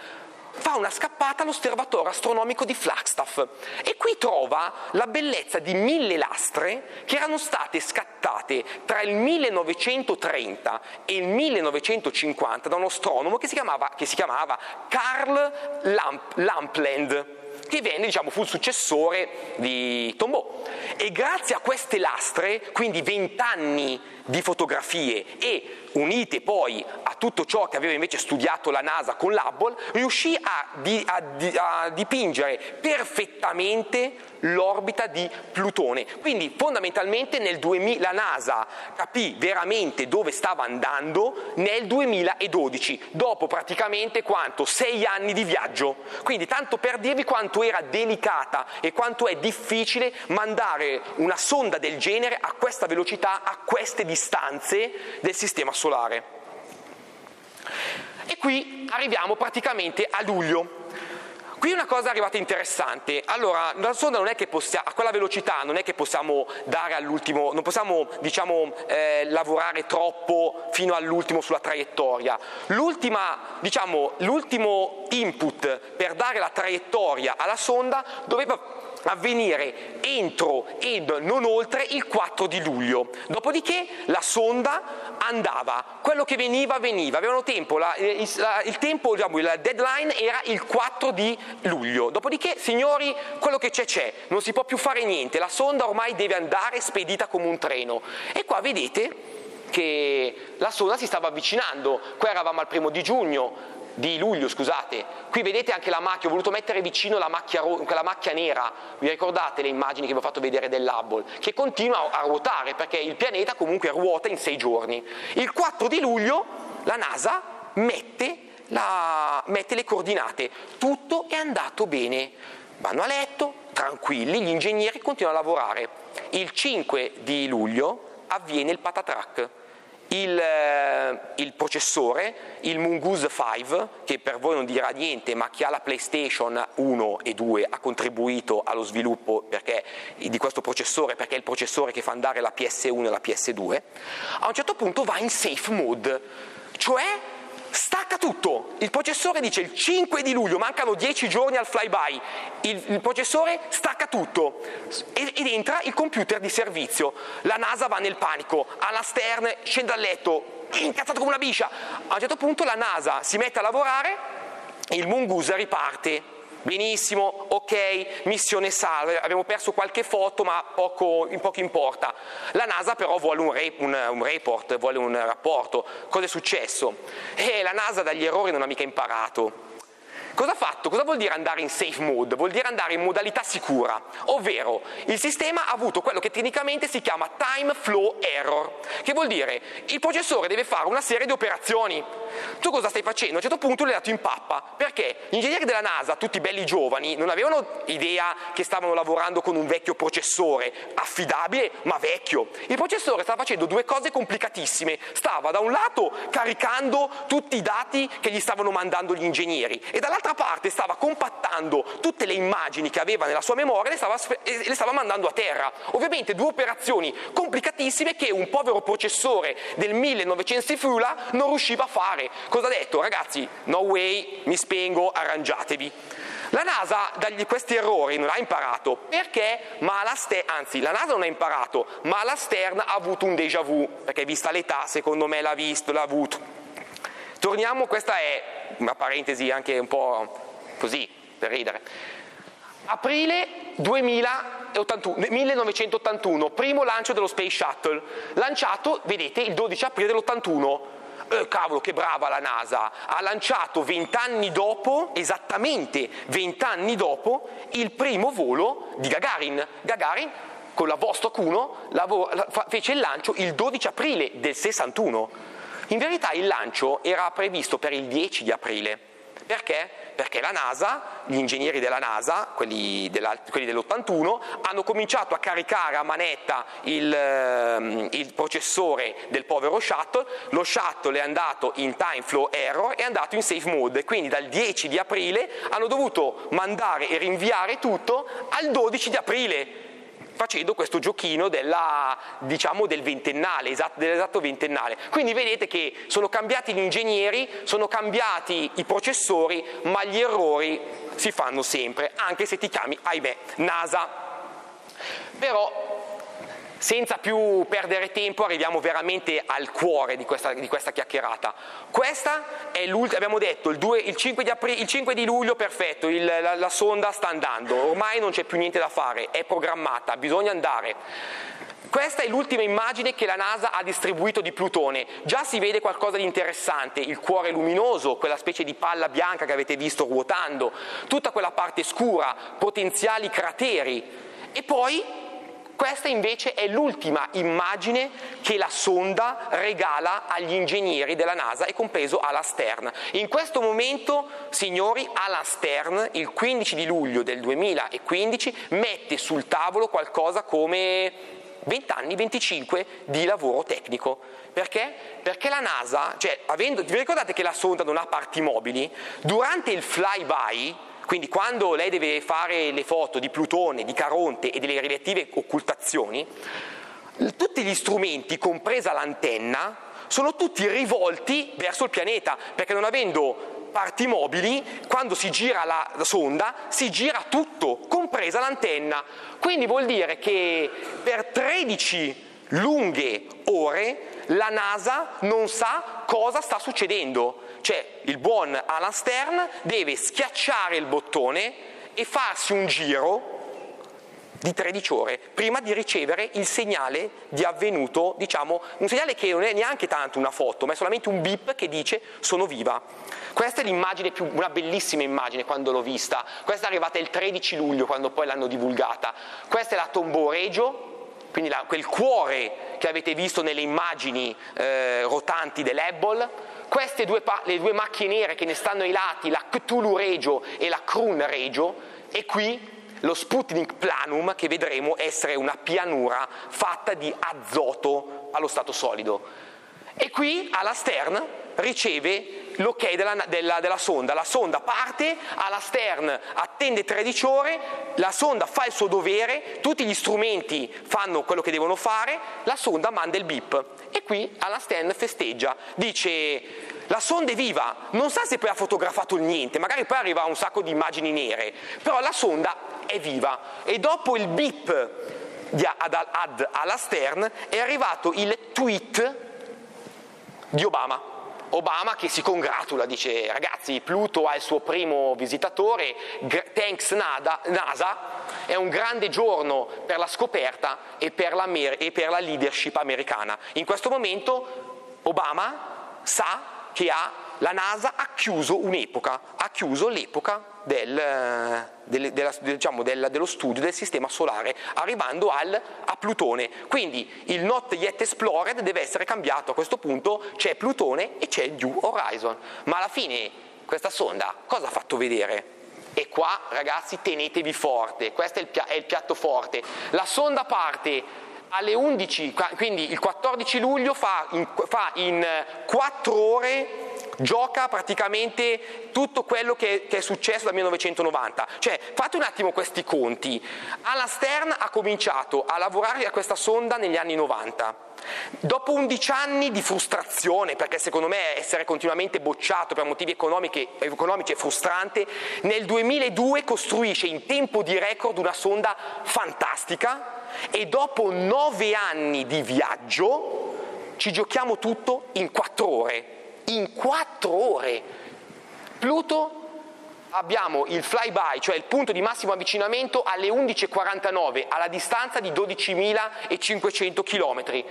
fa una scappata all'osservatorio astronomico di Flagstaff e qui trova la bellezza di mille lastre che erano state scattate tra il 1930 e il 1950 da un astronomo che si chiamava, che si chiamava Carl Lamp, Lampland che venne, diciamo, fu il successore di Tombaugh. E grazie a queste lastre, quindi vent'anni di fotografie e unite poi a tutto ciò che aveva invece studiato la NASA con l'Hubble, riuscì a, di, a, a dipingere perfettamente l'orbita di Plutone. Quindi fondamentalmente nel 2000 la NASA capì veramente dove stava andando nel 2012, dopo praticamente quanto? Sei anni di viaggio. Quindi tanto per dirvi quanto era delicata e quanto è difficile mandare una sonda del genere a questa velocità, a queste distanze del Sistema Solare. E qui arriviamo praticamente a luglio. Qui una cosa è arrivata interessante, allora la sonda non è che possiamo, a quella velocità non è che possiamo dare all'ultimo, non possiamo diciamo eh, lavorare troppo fino all'ultimo sulla traiettoria. L'ultima, diciamo, l'ultimo input per dare la traiettoria alla sonda doveva avvenire entro e non oltre il 4 di luglio. Dopodiché la sonda andava, quello che veniva veniva, avevano tempo, la, il, la, il, tempo, diciamo, il deadline era il 4 di luglio. Dopodiché, signori, quello che c'è c'è, non si può più fare niente, la sonda ormai deve andare spedita come un treno. E qua vedete che la sonda si stava avvicinando, qua eravamo al primo di giugno, di luglio, scusate. Qui vedete anche la macchia, ho voluto mettere vicino la macchia, quella macchia nera, vi ricordate le immagini che vi ho fatto vedere dell'Hubble, che continua a ruotare perché il pianeta comunque ruota in sei giorni. Il 4 di luglio la NASA mette, la, mette le coordinate, tutto è andato bene. Vanno a letto, tranquilli, gli ingegneri continuano a lavorare. Il 5 di luglio avviene il patatrack il, eh, il, processore, il Mongoose 5, che per voi non dirà niente, ma chi ha la PlayStation 1 e 2 ha contribuito allo sviluppo perché, di questo processore, perché è il processore che fa andare la PS1 e la PS2, a un certo punto va in safe mode, cioè stacca tutto. Il processore dice il 5 di luglio, mancano 10 giorni al flyby, il, il processore stacca tutto ed, ed, entra il computer di servizio. La NASA va nel panico, alla Stern scende dal letto, incazzato come una biscia. A un certo punto la NASA si mette a lavorare e il Mongoose riparte Benissimo, ok, missione salve, abbiamo perso qualche foto ma poco, poco importa. La NASA però vuole un, re, un, un, report, vuole un rapporto. Cosa è successo? E la NASA dagli errori non ha mica imparato. Cosa ha fatto? Cosa vuol dire andare in safe mode? Vuol dire andare in modalità sicura, ovvero il sistema ha avuto quello che tecnicamente si chiama time flow error, che vuol dire il processore deve fare una serie di operazioni. Tu cosa stai facendo? A un certo punto l'hai dato in pappa, perché gli ingegneri della NASA, tutti belli giovani, non avevano idea che stavano lavorando con un vecchio processore, affidabile ma vecchio. Il processore stava facendo due cose complicatissime, stava da un lato caricando tutti i dati che gli stavano mandando gli ingegneri e dall'altra parte stava compattando tutte le immagini che aveva nella sua memoria e le stava, le stava mandando a terra. Ovviamente due operazioni complicatissime che un povero processore del 1900 Frula non riusciva a fare. Cosa ha detto? Ragazzi, no way, mi spengo, arrangiatevi. La NASA da questi errori non ha imparato perché, ma la Stern, anzi la NASA non ha imparato, ma la Stern ha avuto un déjà vu, perché vista l'età secondo me l'ha visto, l'ha avuto. Torniamo, questa è una parentesi anche un po' così per ridere. Aprile 2081, 1981, primo lancio dello Space Shuttle, lanciato, vedete, il 12 aprile dell'81. Eh, cavolo, che brava la NASA! Ha lanciato vent'anni dopo, esattamente vent'anni dopo, il primo volo di Gagarin. Gagarin con la Vostok 1 fece il lancio il 12 aprile del 61. In verità il lancio era previsto per il 10 di aprile. Perché? Perché la NASA, gli ingegneri della NASA, quelli, della, quelli dell'81, hanno cominciato a caricare a manetta il, ehm, il, processore del povero shuttle, lo shuttle è andato in time flow error, è andato in safe mode, quindi dal 10 di aprile hanno dovuto mandare e rinviare tutto al 12 di aprile facendo questo giochino della, diciamo, del ventennale, esatto, dell'esatto ventennale. Quindi vedete che sono cambiati gli ingegneri, sono cambiati i processori, ma gli errori si fanno sempre, anche se ti chiami, ahimè, NASA. Però senza più perdere tempo arriviamo veramente al cuore di questa, di questa chiacchierata. Questa è l'ultima, abbiamo detto, il, 2, il, 5 aprile, il, 5 di luglio perfetto, il, la, la sonda sta andando, ormai non c'è più niente da fare, è programmata, bisogna andare. Questa è l'ultima immagine che la NASA ha distribuito di Plutone. Già si vede qualcosa di interessante, il cuore luminoso, quella specie di palla bianca che avete visto ruotando, tutta quella parte scura, potenziali crateri. E poi questa invece è l'ultima immagine che la sonda regala agli ingegneri della NASA e compreso Alan Stern. In questo momento, signori, Alan Stern, il 15 di luglio del 2015, mette sul tavolo qualcosa come 20 anni, 25 di lavoro tecnico. Perché? Perché la NASA, cioè, avendo, vi ricordate che la sonda non ha parti mobili? Durante il flyby quindi quando lei deve fare le foto di Plutone, di Caronte e delle relative occultazioni, tutti gli strumenti, compresa l'antenna, sono tutti rivolti verso il pianeta, perché non avendo parti mobili, quando si gira la sonda, si gira tutto, compresa l'antenna. Quindi vuol dire che per 13 lunghe ore la NASA non sa cosa sta succedendo. Cioè il buon Alan Stern deve schiacciare il bottone e farsi un giro di 13 ore prima di ricevere il segnale di avvenuto, diciamo, un segnale che non è neanche tanto una foto, ma è solamente un bip che dice sono viva. Questa è l'immagine più, una bellissima immagine quando l'ho vista, questa è arrivata il 13 luglio quando poi l'hanno divulgata. Questa è la Tombeau Regio, quindi la, quel cuore che avete visto nelle immagini eh, rotanti dell'Ebol, queste due, le due macchie nere che ne stanno ai lati, la Cthulhu Regio e la Krun Regio, e qui lo Sputnik Planum che vedremo essere una pianura fatta di azoto allo stato solido. E qui alla Stern riceve l'ok della, della, della, sonda, la sonda parte alla Stern, attende 13 ore, la sonda fa il suo dovere, tutti gli strumenti fanno quello che devono fare, la sonda manda il bip. E qui alla Stern festeggia, dice la sonda è viva, non sa se poi ha fotografato il niente, magari poi arriva un sacco di immagini nere, però la sonda è viva. E dopo il bip di ad, ad alla Stern è arrivato il tweet di Obama Obama che si congratula, dice ragazzi Pluto ha il suo primo visitatore, thanks NASA, è un grande giorno per la scoperta e per la, e per la leadership americana. In questo momento Obama sa che ha, la NASA ha chiuso un'epoca, ha chiuso l'epoca del, del, della, diciamo, del, dello studio del sistema solare, arrivando al, a Plutone. Quindi il Not Yet Explored deve essere cambiato, a questo punto c'è Plutone e c'è New Horizon. Ma alla fine questa sonda cosa ha fatto vedere? E qua ragazzi tenetevi forte, questo è il, è il piatto forte. La sonda parte alle 11, quindi il 14 luglio fa in, fa in 4 ore gioca praticamente tutto quello che, che, è successo dal 1990. Cioè, fate un attimo questi conti. Alan Stern ha cominciato a lavorare a questa sonda negli anni 90. Dopo 11 anni di frustrazione, perché secondo me essere continuamente bocciato per motivi economici, è frustrante, nel 2002 costruisce in tempo di record una sonda fantastica e dopo 9 anni di viaggio ci giochiamo tutto in 4 ore in quattro ore. Pluto abbiamo il flyby, cioè il punto di massimo avvicinamento alle 11.49, alla distanza di 12.500 km.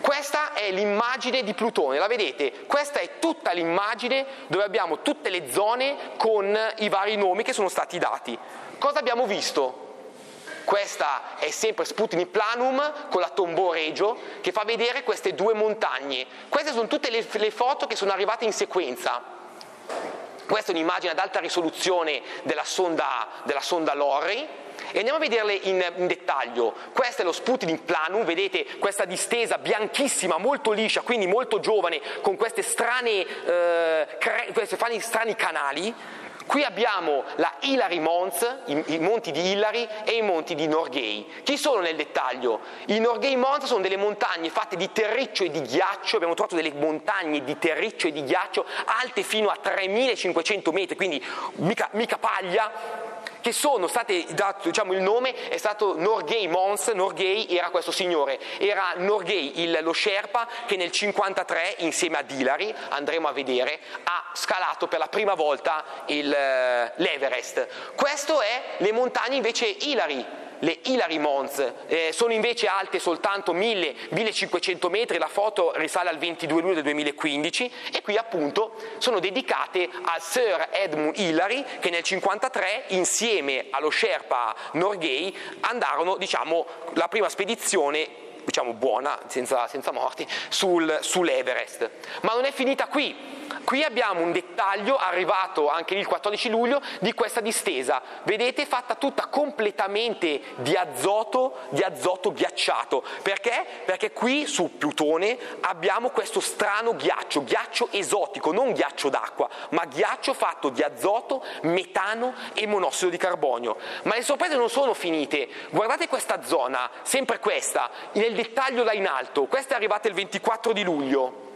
Questa è l'immagine di Plutone, la vedete? Questa è tutta l'immagine dove abbiamo tutte le zone con i vari nomi che sono stati dati. Cosa abbiamo visto? Questa è sempre Sputnik Planum con la Tombeau Regio che fa vedere queste due montagne. Queste sono tutte le, le foto che sono arrivate in sequenza. Questa è un'immagine ad alta risoluzione della sonda, della sonda Lorry e andiamo a vederle in, in, dettaglio. Questo è lo Sputnik Planum, vedete questa distesa bianchissima, molto liscia, quindi molto giovane, con strane, eh, questi strani canali Qui abbiamo la Hillary Mons, i, i, monti di Hillary e i monti di Norgay. Chi sono nel dettaglio? I Norgay Mons sono delle montagne fatte di terriccio e di ghiaccio, abbiamo trovato delle montagne di terriccio e di ghiaccio alte fino a 3500 metri, quindi mica, mica paglia, che sono state dato diciamo, il nome è stato Norgay Mons, Norgay era questo signore, era Norgay il, lo Sherpa che nel 1953 insieme a Dillary, andremo a vedere, ha scalato per la prima volta il, l'Everest. Questo è le montagne invece Hillary, le Hillary Mons eh, sono invece alte soltanto 1000-1500 metri, la foto risale al 22 luglio del 2015 e qui appunto sono dedicate al Sir Edmund Hillary che nel 1953 insieme allo Sherpa Norgay andarono diciamo la prima spedizione diciamo buona, senza, senza morti, sul, sull'Everest. Ma non è finita qui. Qui abbiamo un dettaglio arrivato anche il 14 luglio di questa distesa. Vedete fatta tutta completamente di azoto, di azoto ghiacciato. Perché? Perché qui su Plutone abbiamo questo strano ghiaccio, ghiaccio esotico, non ghiaccio d'acqua, ma ghiaccio fatto di azoto, metano e monossido di carbonio. Ma le sorprese non sono finite. Guardate questa zona, sempre questa, nel dettaglio là in alto. Questa è arrivata il 24 di luglio.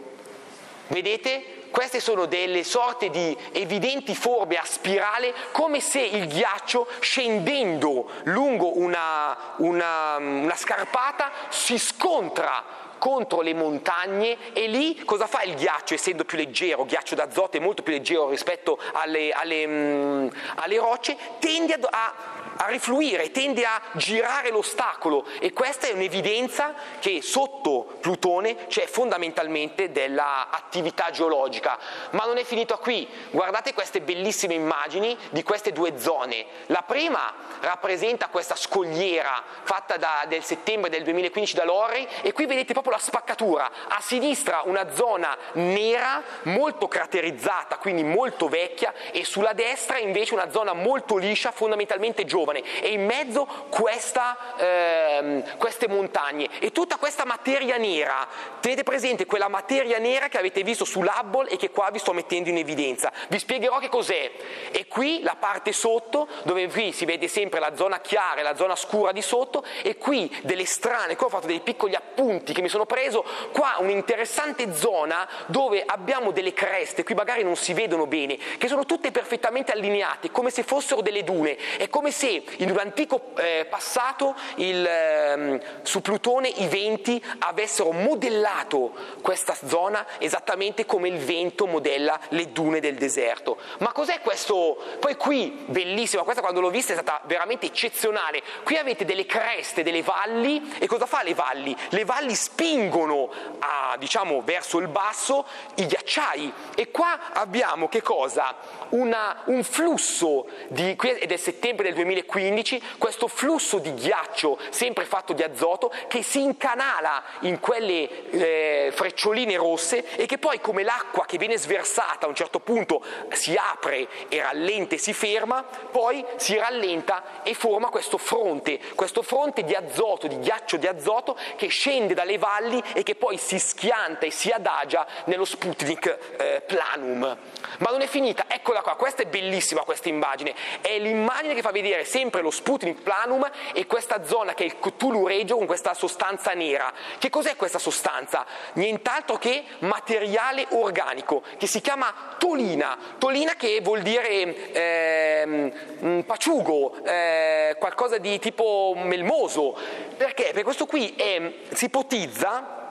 Vedete? Queste sono delle sorte di evidenti forme a spirale, come se il ghiaccio scendendo lungo una, una, una scarpata si scontra contro le montagne e lì cosa fa il ghiaccio essendo più leggero, ghiaccio d'azoto è molto più leggero rispetto alle, alle, mh, alle rocce, tende a, a a rifluire, tende a girare l'ostacolo e questa è un'evidenza che sotto Plutone c'è fondamentalmente dell'attività geologica. Ma non è finito qui, guardate queste bellissime immagini di queste due zone. La prima rappresenta questa scogliera fatta da, del settembre del 2015 da Lorry e qui vedete proprio la spaccatura. A sinistra una zona nera, molto craterizzata, quindi molto vecchia e sulla destra invece una zona molto liscia, fondamentalmente giovane giovane e in mezzo questa, ehm, queste montagne e tutta questa materia nera. Tenete presente quella materia nera che avete visto sull'Hubble e che qua vi sto mettendo in evidenza. Vi spiegherò che cos'è. E qui la parte sotto, dove qui si vede sempre la zona chiara e la zona scura di sotto, e qui delle strane, qua ho fatto dei piccoli appunti che mi sono preso, qua un'interessante zona dove abbiamo delle creste, qui magari non si vedono bene, che sono tutte perfettamente allineate, come se fossero delle dune, è come se in un antico eh, passato il, eh, su Plutone i venti avessero modellato questa zona esattamente come il vento modella le dune del deserto. Ma cos'è questo? Poi qui, bellissima, questa quando l'ho vista è stata veramente eccezionale. Qui avete delle creste, delle valli e cosa fa le valli? Le valli spingono a, diciamo, verso il basso i ghiacciai e qua abbiamo che cosa? Una, un flusso di, ed è settembre del 2015 2015 questo flusso di ghiaccio sempre fatto di azoto che si incanala in quelle eh, freccioline rosse e che poi come l'acqua che viene sversata a un certo punto si apre e rallenta e si ferma, poi si rallenta e forma questo fronte, questo fronte di azoto, di ghiaccio di azoto che scende dalle valli e che poi si schianta e si adagia nello Sputnik eh, Planum. Ma non è finita, eccola qua, questa è bellissima questa immagine, è l'immagine che fa vedere sempre lo Sputnik Planum e questa zona che è il Cthulhu Regio con questa sostanza nera. Che cos'è questa sostanza? Nient'altro che materiale organico, che si chiama tolina, tolina che vuol dire eh, paciugo, eh, qualcosa di tipo melmoso. Perché? Perché questo qui è, si ipotizza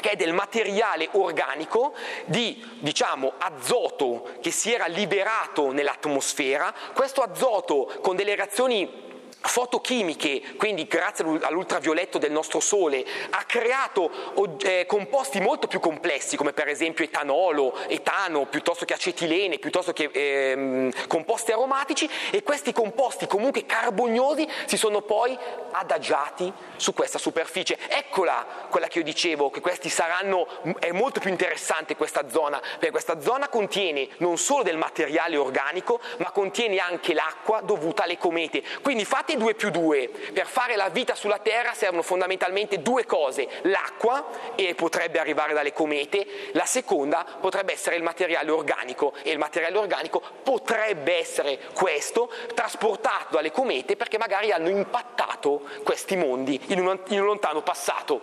che è del materiale organico di diciamo, azoto che si era liberato nell'atmosfera, questo azoto con delle reazioni fotochimiche, quindi grazie all'ultravioletto del nostro Sole, ha creato eh, composti molto più complessi, come per esempio etanolo, etano, piuttosto che acetilene, piuttosto che eh, composti aromatici, e questi composti comunque carboniosi si sono poi adagiati su questa superficie. Eccola quella che io dicevo, che questi saranno, è molto più interessante questa zona, perché questa zona contiene non solo del materiale organico, ma contiene anche l'acqua dovuta alle comete. Quindi fate fate 2 più 2, per fare la vita sulla Terra servono fondamentalmente due cose, l'acqua, e potrebbe arrivare dalle comete, la seconda potrebbe essere il materiale organico, e il materiale organico potrebbe essere questo, trasportato dalle comete perché magari hanno impattato questi mondi in un, in un lontano passato.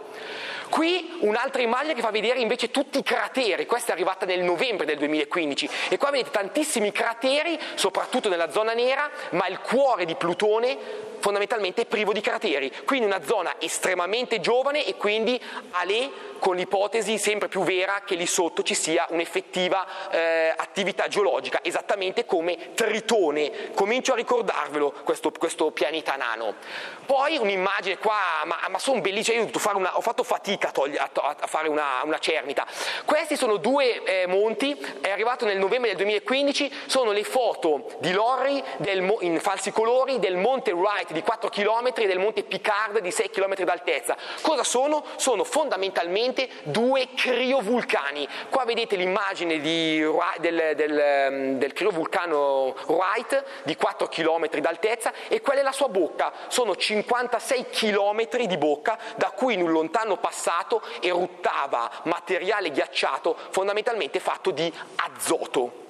Qui un'altra immagine che fa vedere invece tutti i crateri, questa è arrivata nel novembre del 2015 e qua vedete tantissimi crateri, soprattutto nella zona nera, ma il cuore di Plutone fondamentalmente privo di crateri, quindi una zona estremamente giovane e quindi a lei con l'ipotesi sempre più vera che lì sotto ci sia un'effettiva eh, attività geologica, esattamente come Tritone. Comincio a ricordarvelo questo, questo pianeta nano. Poi un'immagine qua, ma, ma sono bellissime, io ho, una, ho, fatto fatica a, togli, a, a fare una, una, cernita. Questi sono due eh, monti, è arrivato nel novembre del 2015, sono le foto di Lorry del, in falsi colori del monte Wright di 4 km e del monte Picard di 6 km d'altezza. Cosa sono? Sono fondamentalmente due criovulcani. Qua vedete l'immagine di, del, del, ehm, del criovulcano Wright di 4 km d'altezza e quella è la sua bocca. Sono 56 km di bocca da cui in un lontano passato eruttava materiale ghiacciato fondamentalmente fatto di azoto.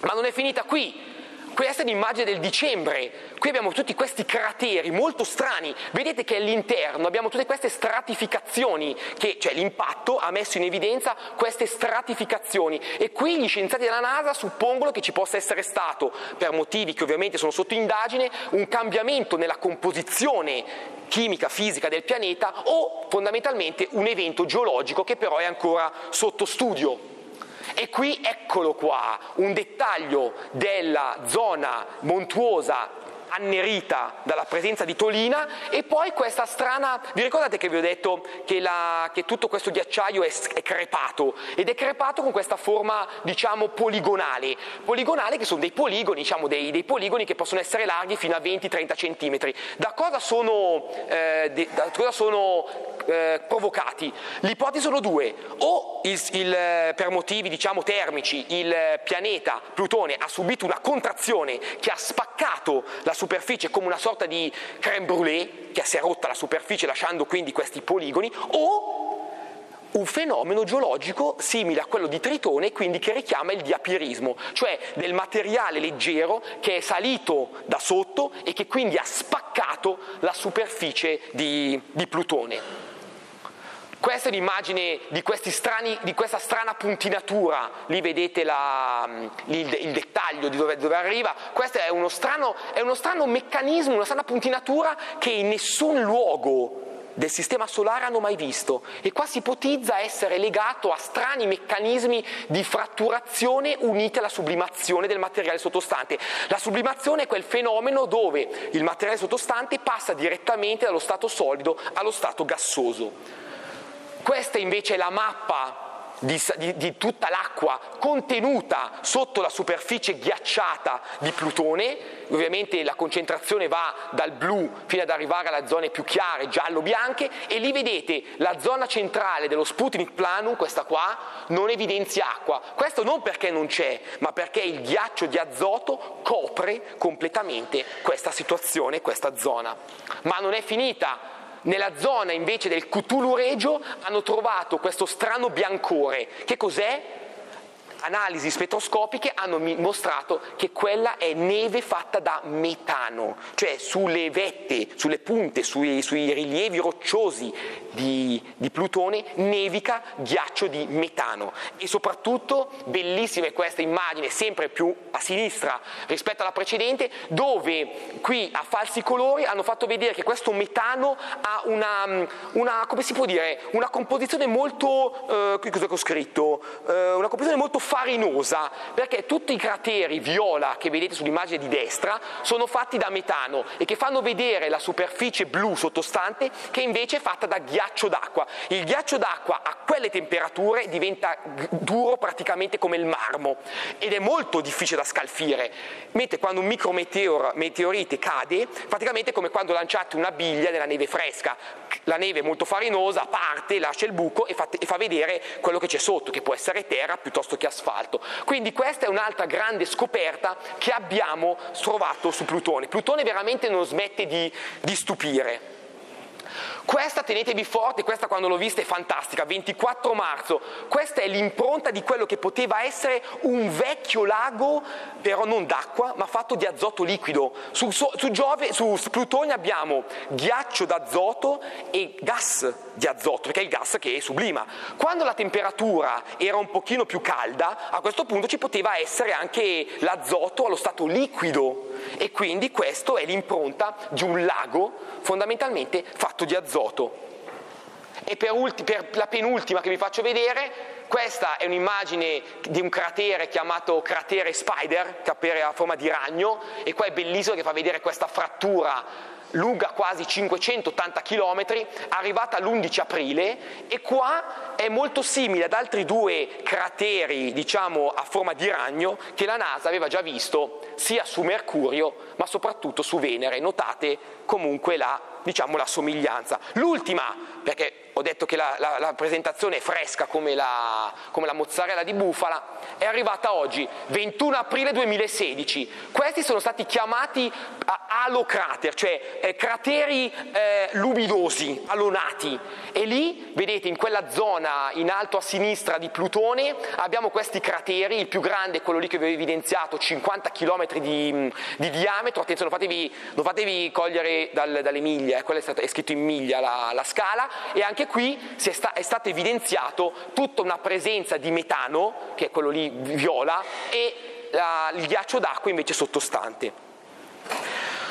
Ma non è finita qui, questa è l'immagine del dicembre, qui abbiamo tutti questi crateri molto strani, vedete che all'interno abbiamo tutte queste stratificazioni, che, cioè l'impatto ha messo in evidenza queste stratificazioni. E qui gli scienziati della NASA suppongono che ci possa essere stato, per motivi che ovviamente sono sotto indagine, un cambiamento nella composizione chimica, fisica del pianeta o fondamentalmente un evento geologico che però è ancora sotto studio. E qui eccolo qua, un dettaglio della zona montuosa annerita dalla presenza di tolina e poi questa strana, vi ricordate che vi ho detto che, la, che tutto questo ghiacciaio è, è, crepato ed è crepato con questa forma diciamo poligonale, poligonale che sono dei poligoni, diciamo dei, dei poligoni che possono essere larghi fino a 20-30 cm. Da cosa sono, eh, de, da cosa sono eh, provocati? L'ipotesi sono due, o il, il, per motivi diciamo termici il pianeta Plutone ha subito una contrazione che ha spaccato la superficie come una sorta di creme brûlée che si è rotta la superficie lasciando quindi questi poligoni o un fenomeno geologico simile a quello di Tritone, quindi che richiama il diapirismo, cioè del materiale leggero che è salito da sotto e che quindi ha spaccato la superficie di, di Plutone. Questa è l'immagine di, strani, di, questa strana puntinatura, lì vedete la, il, il, dettaglio di dove, dove, arriva, questo è uno, strano, è uno strano meccanismo, una strana puntinatura che in nessun luogo del sistema solare hanno mai visto e qua si ipotizza essere legato a strani meccanismi di fratturazione uniti alla sublimazione del materiale sottostante. La sublimazione è quel fenomeno dove il materiale sottostante passa direttamente dallo stato solido allo stato gassoso. Questa invece è la mappa di, di, di, tutta l'acqua contenuta sotto la superficie ghiacciata di Plutone, ovviamente la concentrazione va dal blu fino ad arrivare alle zone più chiare, giallo-bianche, e lì vedete la zona centrale dello Sputnik Planum, questa qua, non evidenzia acqua. Questo non perché non c'è, ma perché il ghiaccio di azoto copre completamente questa situazione, questa zona. Ma non è finita, nella zona invece del Cthulhu Regio hanno trovato questo strano biancore. Che cos'è? Analisi spettroscopiche hanno mostrato che quella è neve fatta da metano, cioè sulle vette, sulle punte, sui, sui rilievi rocciosi di, di, Plutone nevica ghiaccio di metano. E soprattutto bellissima è questa immagine sempre più a sinistra rispetto alla precedente dove qui a falsi colori hanno fatto vedere che questo metano ha una, una come si può dire, una composizione molto, eh, cosa ho scritto, eh, una composizione molto farinosa perché tutti i crateri viola che vedete sull'immagine di destra sono fatti da metano e che fanno vedere la superficie blu sottostante che invece è fatta da ghiaccio d'acqua. Il ghiaccio d'acqua a quelle temperature diventa duro praticamente come il marmo ed è molto difficile da scalfire, mentre quando un micrometeorite cade praticamente è come quando lanciate una biglia nella neve fresca, la neve molto farinosa, parte, lascia il buco e fa, e fa vedere quello che c'è sotto, che può essere terra piuttosto che asfalto. Quindi questa è un'altra grande scoperta che abbiamo trovato su Plutone. Plutone veramente non smette di, di stupire. Questa tenetevi forte, questa quando l'ho vista è fantastica, 24 marzo, questa è l'impronta di quello che poteva essere un vecchio lago, però non d'acqua, ma fatto di azoto liquido. Su, su, Giove, su Plutone abbiamo ghiaccio d'azoto e gas di azoto, perché è il gas che sublima. Quando la temperatura era un pochino più calda, a questo punto ci poteva essere anche l'azoto allo stato liquido e quindi questo è l'impronta di un lago fondamentalmente fatto di azoto azoto. E per, ulti, per la penultima che vi faccio vedere, questa è un'immagine di un cratere chiamato cratere Spider, che ha forma di ragno, e qua è bellissimo che fa vedere questa frattura lunga quasi 580 km, arrivata l'11 aprile e qua è molto simile ad altri due crateri, diciamo, a forma di ragno che la NASA aveva già visto sia su Mercurio ma soprattutto su Venere. Notate comunque la, diciamo, la somiglianza. L'ultima, perché ho detto che la, la, la presentazione è fresca come la, come la, mozzarella di bufala, è arrivata oggi, 21 aprile 2016. Questi sono stati chiamati alocrater, cioè eh, crateri eh, luminosi, alonati. E lì, vedete, in quella zona in alto a sinistra di Plutone abbiamo questi crateri, il più grande è quello lì che vi ho evidenziato, 50 km di, di diametro, attenzione, non fatevi, non fatevi cogliere dal, dalle miglia, eh, è, stato, è, scritto in miglia la, la scala, e anche qui è, sta, è stato evidenziato tutta una presenza di metano, che è quello lì viola, e la, il ghiaccio d'acqua invece sottostante.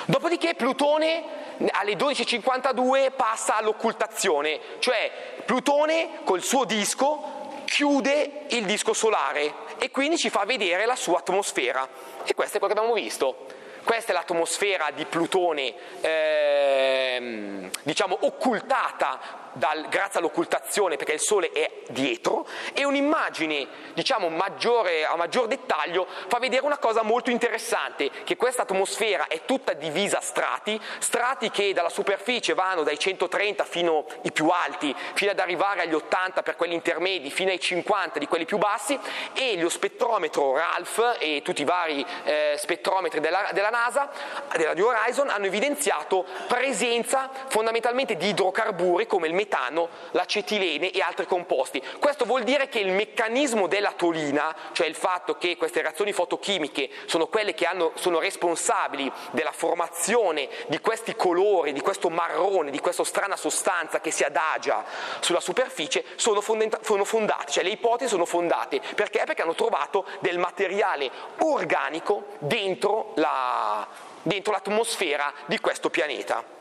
Dopodiché Plutone alle 12.52 passa all'occultazione, cioè Plutone col suo disco chiude il disco solare e quindi ci fa vedere la sua atmosfera. E questo è quello che abbiamo visto. Questa è l'atmosfera di Plutone, ehm, diciamo occultata dal, grazie all'occultazione perché il Sole è dietro e un'immagine diciamo maggiore, a maggior dettaglio fa vedere una cosa molto interessante che questa atmosfera è tutta divisa a strati strati che dalla superficie vanno dai 130 fino ai più alti fino ad arrivare agli 80 per quelli intermedi fino ai 50 di quelli più bassi e lo spettrometro RALPH e tutti i vari eh, spettrometri della, della NASA della New Horizon hanno evidenziato presenza fondamentalmente di idrocarburi come il metano metano, l'acetilene e altri composti. Questo vuol dire che il meccanismo della tolina, cioè il fatto che queste reazioni fotochimiche sono quelle che hanno, sono responsabili della formazione di questi colori, di questo marrone, di questa strana sostanza che si adagia sulla superficie, sono, fondata, sono fondate, cioè le ipotesi sono fondate. Perché? Perché hanno trovato del materiale organico dentro, la, dentro l'atmosfera di questo pianeta.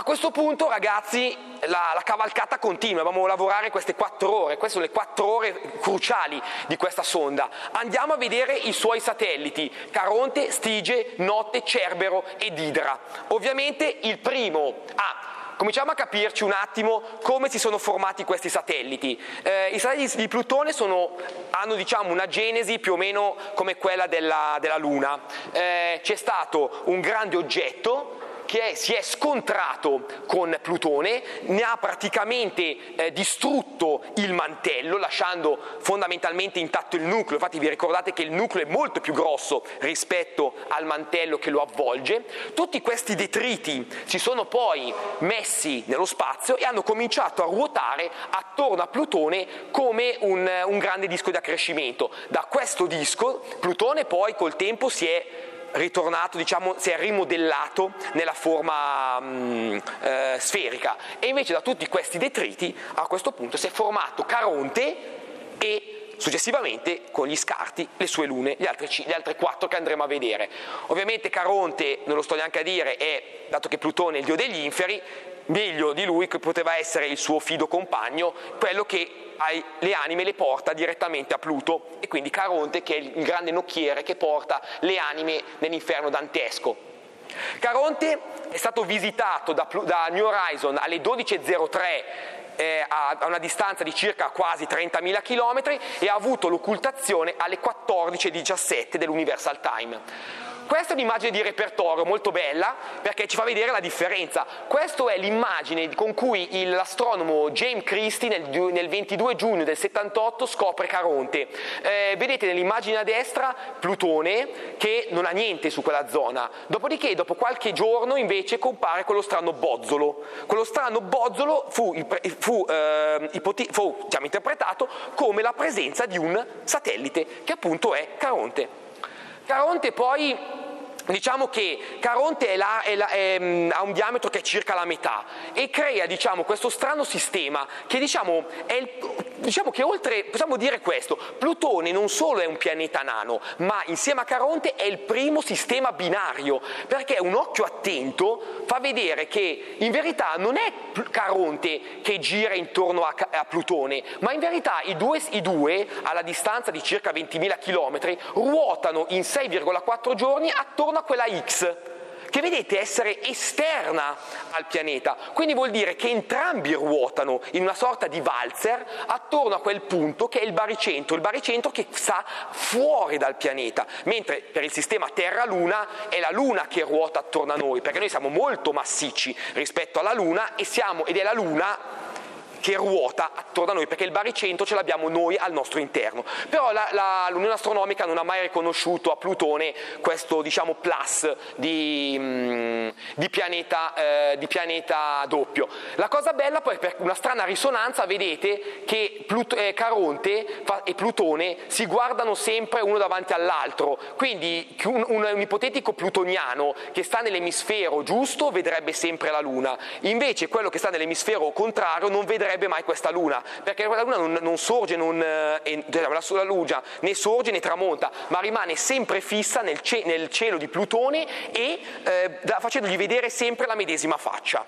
A questo punto, ragazzi, la, la, cavalcata continua, dobbiamo lavorare queste quattro ore, queste sono le quattro ore cruciali di questa sonda. Andiamo a vedere i suoi satelliti, Caronte, Stige, Notte, Cerbero ed Idra. Ovviamente il primo... Ah, Cominciamo a capirci un attimo come si sono formati questi satelliti. Eh, I satelliti di Plutone sono, hanno diciamo, una genesi più o meno come quella della, della Luna. Eh, c'è stato un grande oggetto che è, si è scontrato con Plutone, ne ha praticamente eh, distrutto il mantello, lasciando fondamentalmente intatto il nucleo. Infatti vi ricordate che il nucleo è molto più grosso rispetto al mantello che lo avvolge. Tutti questi detriti si sono poi messi nello spazio e hanno cominciato a ruotare attorno a Plutone come un, un grande disco di accrescimento. Da questo disco Plutone poi col tempo si è ritornato, diciamo, si è rimodellato nella forma mh, mm, eh, sferica e invece da tutti questi detriti a questo punto si è formato Caronte e successivamente con gli scarti le sue lune, le altre, le altre, quattro che andremo a vedere. Ovviamente Caronte, non lo sto neanche a dire, è, dato che Plutone è il dio degli inferi, meglio di lui che poteva essere il suo fido compagno, quello che le anime le porta direttamente a Pluto e quindi Caronte che è il grande nocchiere che porta le anime nell'inferno dantesco. Caronte è stato visitato da, da New Horizon alle 12.03 eh, a una distanza di circa quasi 30.000 km e ha avuto l'occultazione alle 14.17 dell'Universal Time. Questa è un'immagine di repertorio molto bella perché ci fa vedere la differenza. Questa è l'immagine con cui l'astronomo James Christie nel, nel, 22 giugno del 78 scopre Caronte. Eh, vedete nell'immagine a destra Plutone che non ha niente su quella zona. Dopodiché, dopo qualche giorno, invece compare quello strano bozzolo. Quello strano bozzolo fu, fu, eh, ipoti- fu diciamo, interpretato come la presenza di un satellite che appunto è Caronte. Caronte poi Diciamo che Caronte è là, è là, è, mm, ha un diametro che è circa la metà e crea diciamo, questo strano sistema che diciamo, il, diciamo che oltre, possiamo dire questo, Plutone non solo è un pianeta nano, ma insieme a Caronte è il primo sistema binario, perché un occhio attento fa vedere che in verità non è Caronte che gira intorno a, a Plutone, ma in verità i due, i due, alla distanza di circa 20.000 km, ruotano in 6,4 giorni attorno a quella X che vedete essere esterna al pianeta, quindi vuol dire che entrambi ruotano in una sorta di valzer attorno a quel punto che è il baricentro, il baricentro che sta fuori dal pianeta, mentre per il sistema Terra-Luna è la Luna che ruota attorno a noi, perché noi siamo molto massicci rispetto alla Luna e siamo, ed è la Luna che ruota attorno a noi, perché il baricentro ce l'abbiamo noi al nostro interno. Però la, la, l'Unione Astronomica non ha mai riconosciuto a Plutone questo diciamo, plus di, mm, di, pianeta, eh, di, pianeta, doppio. La cosa bella poi per una strana risonanza vedete che Plut- eh, Caronte e Plutone si guardano sempre uno davanti all'altro, quindi un, un, un ipotetico plutoniano che sta nell'emisfero giusto vedrebbe sempre la Luna, invece quello che sta nell'emisfero contrario non vedrebbe vedrebbe mai questa luna, perché la luna non, non sorge, non, eh, la sola luce né sorge né tramonta, ma rimane sempre fissa nel, ce- nel cielo di Plutone e eh, da, facendogli vedere sempre la medesima faccia.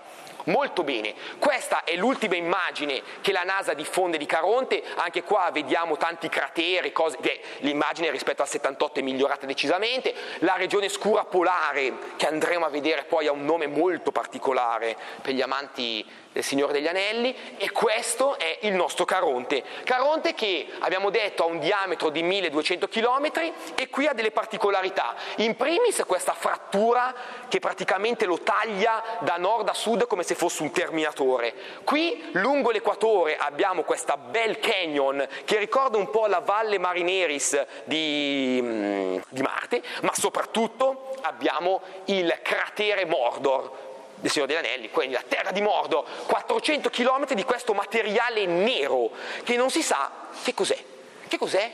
Molto bene, questa è l'ultima immagine che la NASA diffonde di Caronte, anche qua vediamo tanti crateri, cose, beh, l'immagine rispetto al 78 è migliorata decisamente, la regione scura polare che andremo a vedere poi ha un nome molto particolare per gli amanti del Signore degli Anelli e questo è il nostro Caronte. Caronte che abbiamo detto ha un diametro di 1200 km e qui ha delle particolarità. In primis questa frattura che praticamente lo taglia da nord a sud come se fosse un terminatore. Qui lungo l'equatore abbiamo questa bel canyon che ricorda un po' la Valle Marineris di, mm, di Marte, ma soprattutto abbiamo il cratere Mordor del Signore degli Anelli, quindi la terra di Mordo, 400 km di questo materiale nero che non si sa che cos'è. Che cos'è?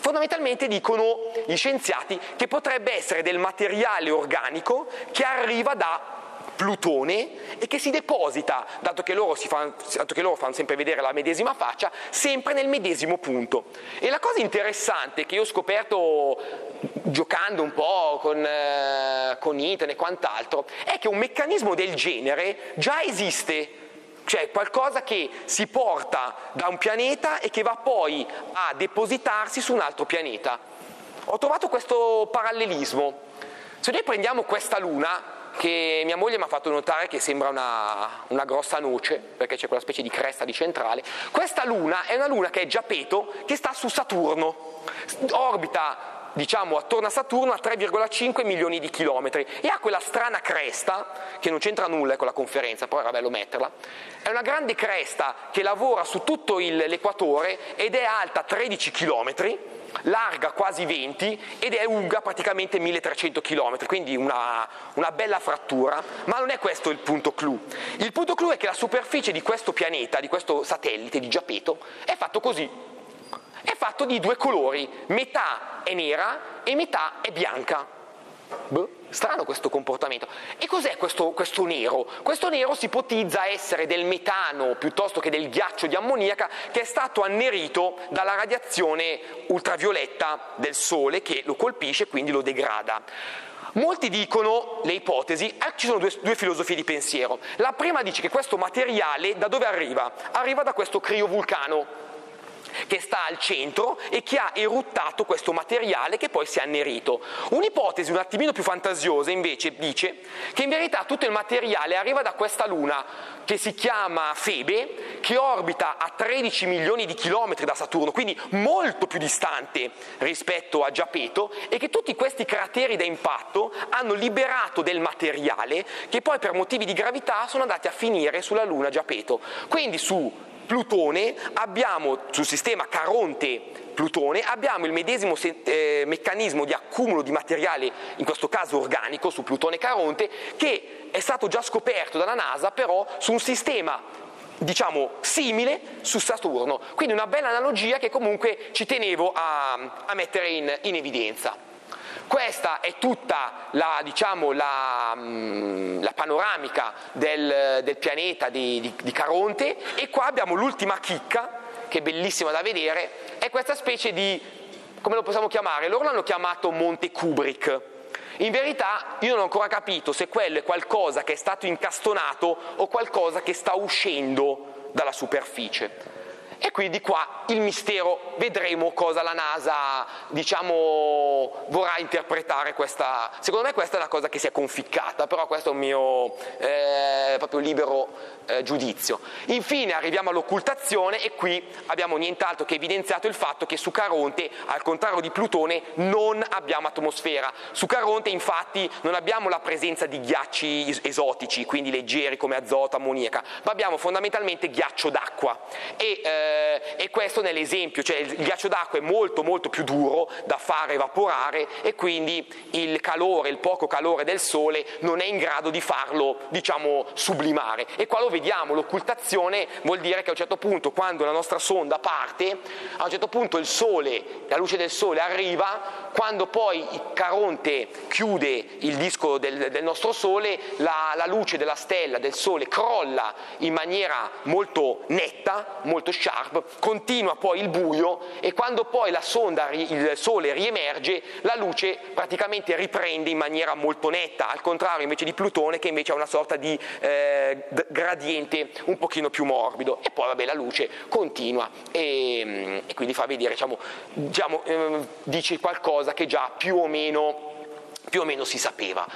Fondamentalmente dicono gli scienziati che potrebbe essere del materiale organico che arriva da Plutone e che si deposita, dato che, loro, fanno, dato che loro fanno sempre vedere la medesima faccia, sempre nel medesimo punto. E la cosa interessante che io ho scoperto giocando un po' con, eh, con internet e quant'altro, è che un meccanismo del genere già esiste cioè qualcosa che si porta da un pianeta e che va poi a depositarsi su un altro pianeta. Ho trovato questo parallelismo. Se noi prendiamo questa luna, che mia moglie mi ha fatto notare che sembra una, una, grossa noce, perché c'è quella specie di cresta di centrale, questa luna è una luna che è Giapeto, che sta su Saturno, orbita diciamo attorno a Saturno a 3,5 milioni di chilometri. E ha quella strana cresta, che non c'entra nulla con la conferenza, però era bello metterla, è una grande cresta che lavora su tutto il, l'equatore ed è alta 13 chilometri, larga quasi 20 ed è lunga praticamente 1300 km, quindi una, una, bella frattura, ma non è questo il punto clou. Il punto clou è che la superficie di questo pianeta, di questo satellite di Giapeto, è fatto così. È fatto di due colori, metà è nera e metà è bianca. Boh, strano questo comportamento. E cos'è questo, questo, nero? Questo nero si ipotizza essere del metano piuttosto che del ghiaccio di ammoniaca che è stato annerito dalla radiazione ultravioletta del Sole che lo colpisce e quindi lo degrada. Molti dicono, le ipotesi, eh, ci sono due, due, filosofie di pensiero. La prima dice che questo materiale da dove arriva? Arriva da questo criovulcano che sta al centro e che ha eruttato questo materiale che poi si è annerito. Un'ipotesi un attimino più fantasiosa invece dice che in verità tutto il materiale arriva da questa luna che si chiama Febe, che orbita a 13 milioni di chilometri da Saturno, quindi molto più distante rispetto a Giapeto, e che tutti questi crateri da impatto hanno liberato del materiale che poi per motivi di gravità sono andati a finire sulla luna Giapeto. Quindi su Plutone abbiamo sul sistema Caronte-Plutone abbiamo il medesimo eh, meccanismo di accumulo di materiale, in questo caso organico, su Plutone-Caronte, che è stato già scoperto dalla NASA però su un sistema diciamo simile su Saturno. Quindi una bella analogia che comunque ci tenevo a, a mettere in, in evidenza. Questa è tutta la, diciamo, la, mm, la panoramica del, del pianeta di, di, di Caronte e qua abbiamo l'ultima chicca, che è bellissima da vedere, è questa specie di, come lo possiamo chiamare? Loro l'hanno chiamato Monte Kubrick. In verità io non ho ancora capito se quello è qualcosa che è stato incastonato o qualcosa che sta uscendo dalla superficie. E quindi qua il mistero, vedremo cosa la NASA diciamo, vorrà interpretare questa. Secondo me questa è una cosa che si è conficcata, però questo è un mio eh, proprio libero eh, giudizio. Infine arriviamo all'occultazione e qui abbiamo nient'altro che evidenziato il fatto che su Caronte, al contrario di Plutone, non abbiamo atmosfera. Su Caronte infatti non abbiamo la presenza di ghiacci esotici, quindi leggeri come azoto, ammoniaca, ma abbiamo fondamentalmente ghiaccio d'acqua. E, eh, eh, e questo nell'esempio, cioè il ghiaccio d'acqua è molto molto più duro da fare evaporare e quindi il calore, il poco calore del sole non è in grado di farlo diciamo sublimare. E qua lo vediamo, l'occultazione vuol dire che a un certo punto quando la nostra sonda parte, a un certo punto il sole, la luce del sole arriva, quando poi Caronte chiude il disco del, del nostro sole, la, la luce della stella, del sole crolla in maniera molto netta, molto sciarpa sharp, continua poi il buio e quando poi la sonda, il sole riemerge, la luce praticamente riprende in maniera molto netta, al contrario invece di Plutone che invece ha una sorta di eh, gradiente un pochino più morbido e poi vabbè la luce continua e, mm, e quindi fa vedere, diciamo, diciamo eh, dice qualcosa che già più o meno, più o meno si sapeva.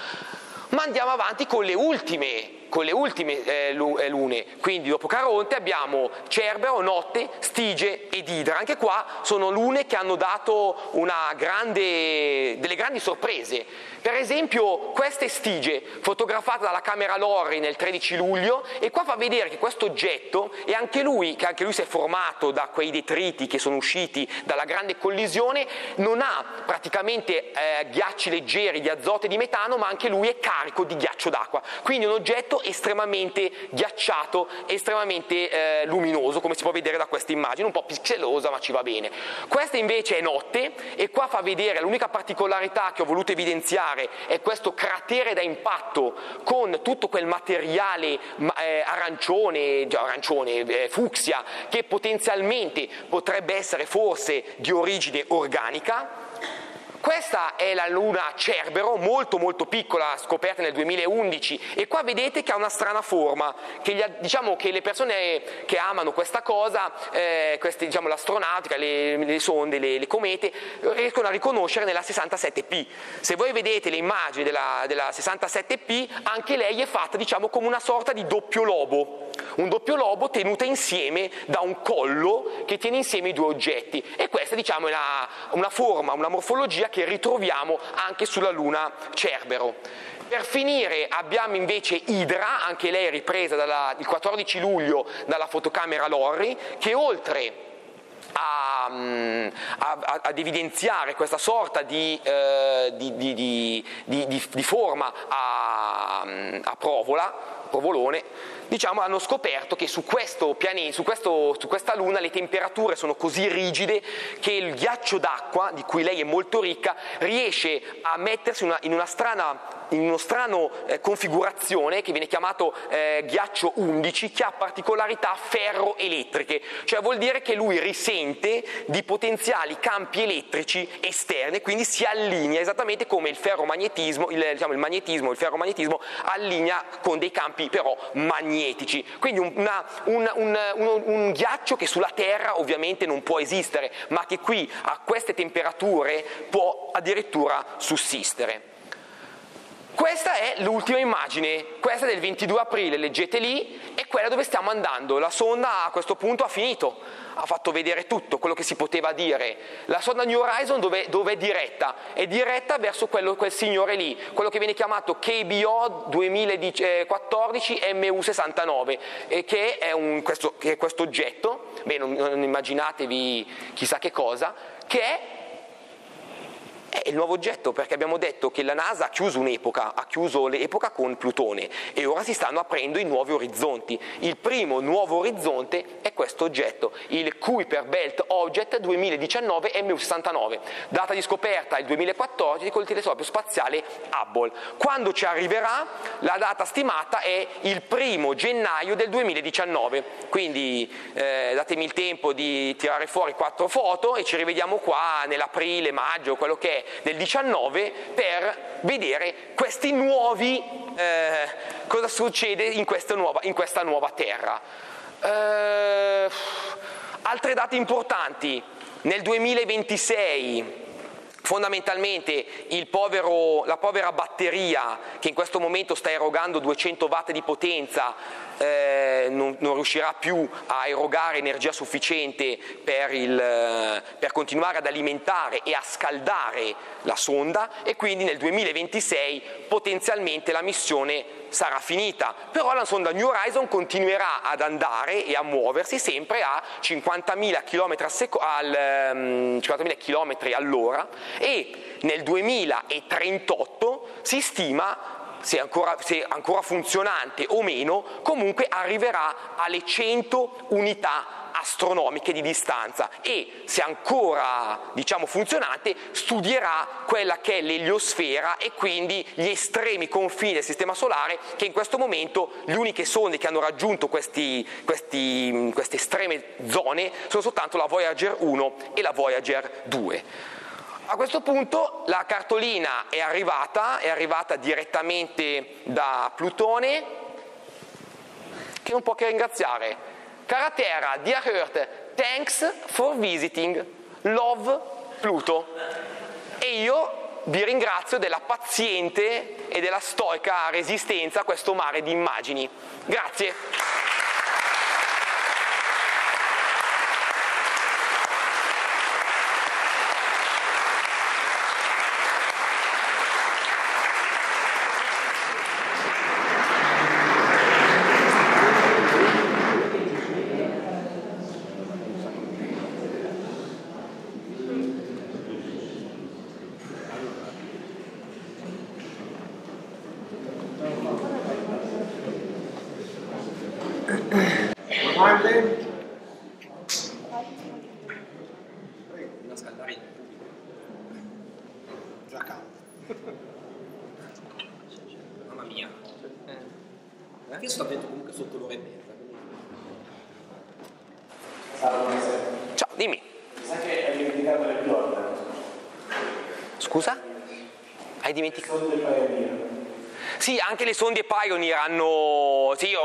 Ma andiamo avanti con le ultime con le ultime eh, eh, lune, quindi dopo Caronte abbiamo Cerbero, Notte, Stige ed Idra, anche qua sono lune che hanno dato grande, delle grandi sorprese, per esempio questa Stige fotografata dalla camera Lorry nel 13 luglio e qua fa vedere che questo oggetto, e anche lui, che anche lui si è formato da quei detriti che sono usciti dalla grande collisione, non ha praticamente eh, ghiacci leggeri di azoto e di metano, ma anche lui è carico di ghiaccio d'acqua, quindi un oggetto estremamente ghiacciato, estremamente eh, luminoso, come si può vedere da questa immagine, un po' pixelosa ma ci va bene. Questa invece è notte e qua fa vedere l'unica particolarità che ho voluto evidenziare è questo cratere da impatto con tutto quel materiale eh, arancione, arancione, eh, fucsia, che potenzialmente potrebbe essere forse di origine organica questa è la luna Cerbero, molto molto piccola, scoperta nel 2011 e qua vedete che ha una strana forma, che gli, diciamo che le persone che amano questa cosa, eh, queste, diciamo, l'astronautica, le, le sonde, le, le, comete, riescono a riconoscere nella 67P. Se voi vedete le immagini della, della 67P, anche lei è fatta diciamo come una sorta di doppio lobo, un doppio lobo tenuta insieme da un collo che tiene insieme i due oggetti e questa diciamo è una, una forma, una morfologia che ritroviamo anche sulla luna Cerbero. Per finire abbiamo invece Idra, anche lei ripresa dalla, il 14 luglio dalla fotocamera Lorry, che oltre a, a, ad evidenziare questa sorta di, eh, di, di, di forma a, a provola, provolone, diciamo, hanno scoperto che su, questo pianeta, su, questo, su questa luna le temperature sono così rigide che il ghiaccio d'acqua, di cui lei è molto ricca, riesce a mettersi una, in una strana in una strana eh, configurazione che viene chiamato eh, ghiaccio 11 che ha particolarità ferroelettriche, cioè vuol dire che lui risente di potenziali campi elettrici esterni, quindi si allinea esattamente come il ferromagnetismo, il, diciamo, il magnetismo, il ferromagnetismo allinea con dei campi però magnetici magnetici, quindi una, un, un, un, un ghiaccio che sulla Terra ovviamente non può esistere, ma che qui a queste temperature può addirittura sussistere. Questa è l'ultima immagine, questa è del 22 aprile, leggete lì, è quella dove stiamo andando. La sonda a questo punto ha finito, ha fatto vedere tutto quello che si poteva dire. La sonda New Horizon dove, dove è diretta? È diretta verso quello, quel signore lì, quello che viene chiamato KBO 2014 MU69, e che è, un, questo, che è questo oggetto, beh non, non immaginatevi chissà che cosa, che è è il nuovo oggetto perché abbiamo detto che la NASA ha chiuso un'epoca, ha chiuso l'epoca con Plutone e ora si stanno aprendo i nuovi orizzonti. Il primo nuovo orizzonte è questo oggetto, il Kuiper Belt Object 2019 MU69, data di scoperta il 2014 col telescopio spaziale Hubble. Quando ci arriverà la data stimata è il primo gennaio del 2019, quindi eh, datemi il tempo di tirare fuori quattro foto e ci rivediamo qua nell'aprile, maggio, quello che è del 19 per vedere questi nuovi, eh, cosa succede in questa nuova, in questa nuova terra. Eh, altre date importanti, nel 2026 fondamentalmente povero, la povera batteria che in questo momento sta erogando 200 watt di potenza eh, non, non, riuscirà più a erogare energia sufficiente per, il, per continuare ad alimentare e a scaldare la sonda e quindi nel 2026 potenzialmente la missione sarà finita, però la sonda New Horizon continuerà ad andare e a muoversi sempre a 50.000 km, seco- al, um, 50.000 km all'ora e nel 2038 si stima se ancora, se ancora funzionante o meno, comunque arriverà alle 100 unità astronomiche di distanza e se ancora diciamo funzionante studierà quella che è l'eliosfera e quindi gli estremi confini del sistema solare che in questo momento le uniche sonde che hanno raggiunto questi, questi, queste estreme zone sono soltanto la Voyager 1 e la Voyager 2. A questo punto la cartolina è arrivata, è arrivata direttamente da Plutone, che non può che ringraziare. Cara Terra, dear Earth, thanks for visiting, love Pluto. E io vi ringrazio della paziente e della stoica resistenza a questo mare di immagini. Grazie. blackout. Mamma mia. Eh? Io sto avendo comunque sotto l'ora e mezza. Ciao, dimmi. Sai che hai dimenticato le Jordan? Scusa? Hai dimenticato? Sono dei paio sì, anche le sonde Pioneer hanno... Sì,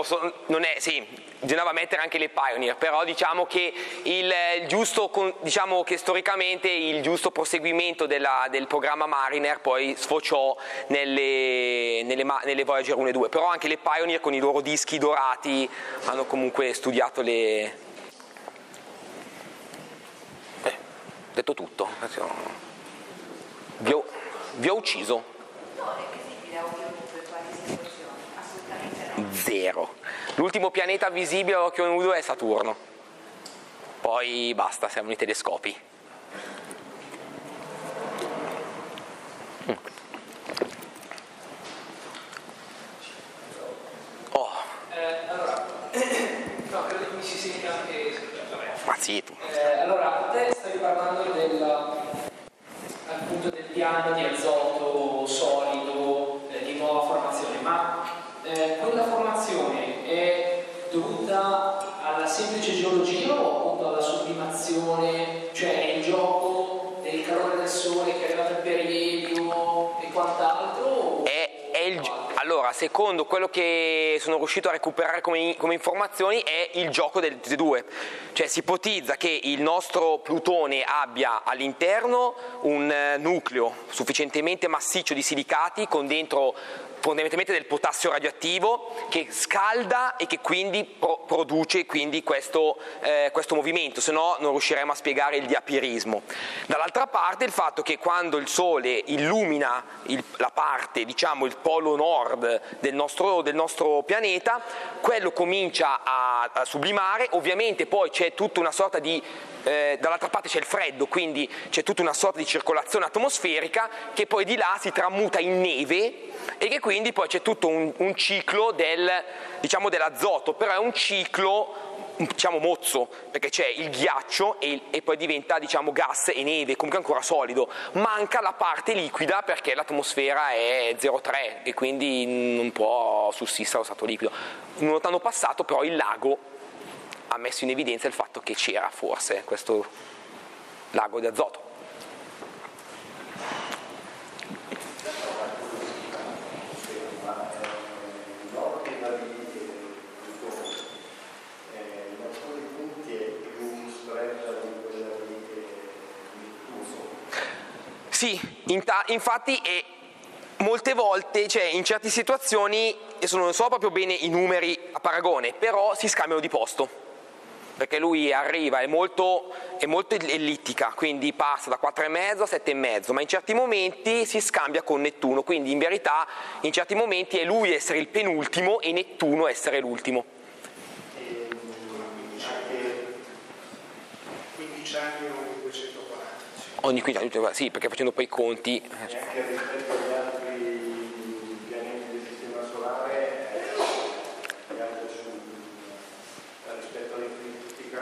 non è... Sì, bisognava mettere anche le Pioneer, però diciamo che, il, il giusto, diciamo che storicamente il giusto proseguimento della, del programma Mariner poi sfociò nelle, nelle, nelle Voyager 1 e 2, però anche le Pioneer con i loro dischi dorati hanno comunque studiato le... Eh, detto tutto, vi ho, vi ho ucciso. Zero. L'ultimo pianeta visibile a occhio nudo è Saturno. Poi basta, siamo i telescopi. Mm. Oh. Eh, allora, no, credo che mi si senta anche... Ma sì, tu. Eh, allora, te stavi parlando del, appunto del piano di azoto solido, eh, di nuova formazione, ma eh, quella formazione è dovuta alla semplice geologia o appunto alla sublimazione, cioè il gioco del calore del sole che è arrivato al periodo e quant'altro? È, è il, allora, secondo quello che sono riuscito a recuperare come, come informazioni, è il gioco del T2. Cioè si ipotizza che il nostro Plutone abbia all'interno un eh, nucleo sufficientemente massiccio di silicati con dentro fondamentalmente del potassio radioattivo che scalda e che quindi pro- produce quindi questo, eh, questo, movimento, se no non riusciremo a spiegare il diapirismo. Dall'altra parte il fatto che quando il Sole illumina il, la parte, diciamo il polo nord del nostro, del nostro pianeta, quello comincia a, a sublimare, ovviamente poi c'è tutta una sorta di eh, dall'altra parte c'è il freddo, quindi c'è tutta una sorta di circolazione atmosferica che poi di là si tramuta in neve e che quindi poi c'è tutto un, un ciclo del, diciamo, dell'azoto, però è un ciclo diciamo mozzo, perché c'è il ghiaccio e, e poi diventa diciamo gas e neve, comunque ancora solido. Manca la parte liquida perché l'atmosfera è 0,3 e quindi non può sussistere lo stato liquido. In un passato però il lago ha messo in evidenza il fatto che c'era forse questo lago di azoto. Sì, infatti è molte volte, cioè in certe situazioni, adesso non so proprio bene i numeri a paragone, però si scambiano di posto, perché lui arriva, è molto, è molto ellittica, quindi passa da 4,5 a 7,5, ma in certi momenti si scambia con Nettuno, quindi in verità in certi momenti è lui essere il penultimo e Nettuno essere l'ultimo. E, anche 15 anni ogni 15 anni, sì, perché facendo poi i conti... E anche rispetto agli altri pianeti del sistema solare, gli altri su, rispetto all'eclittica,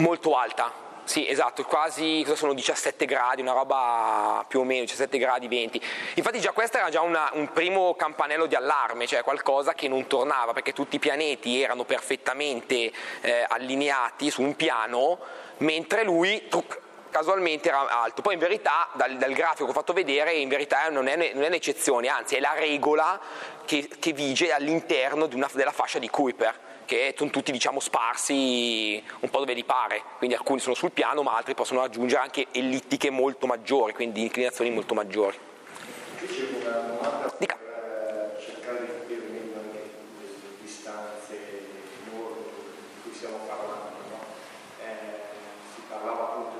molto alta. Sì, esatto, quasi sono 17 gradi, una roba più o meno 17 gradi 20. Infatti già questo era già una, un primo campanello di allarme, cioè qualcosa che non tornava, perché tutti i pianeti erano perfettamente eh, allineati su un piano, mentre lui truc, casualmente era alto. Poi in verità dal, dal, grafico che ho fatto vedere in verità non è, non è un'eccezione, anzi è la regola che, che vige all'interno una, della fascia di Kuiper che sono tutti diciamo sparsi un po' dove li pare, quindi alcuni sono sul piano ma altri possono raggiungere anche ellittiche molto maggiori, quindi inclinazioni molto maggiori. Invece una domanda Dica. per eh, cercare di capire meglio anche le distanze di cui stiamo parlando. No? Eh, si parlava appunto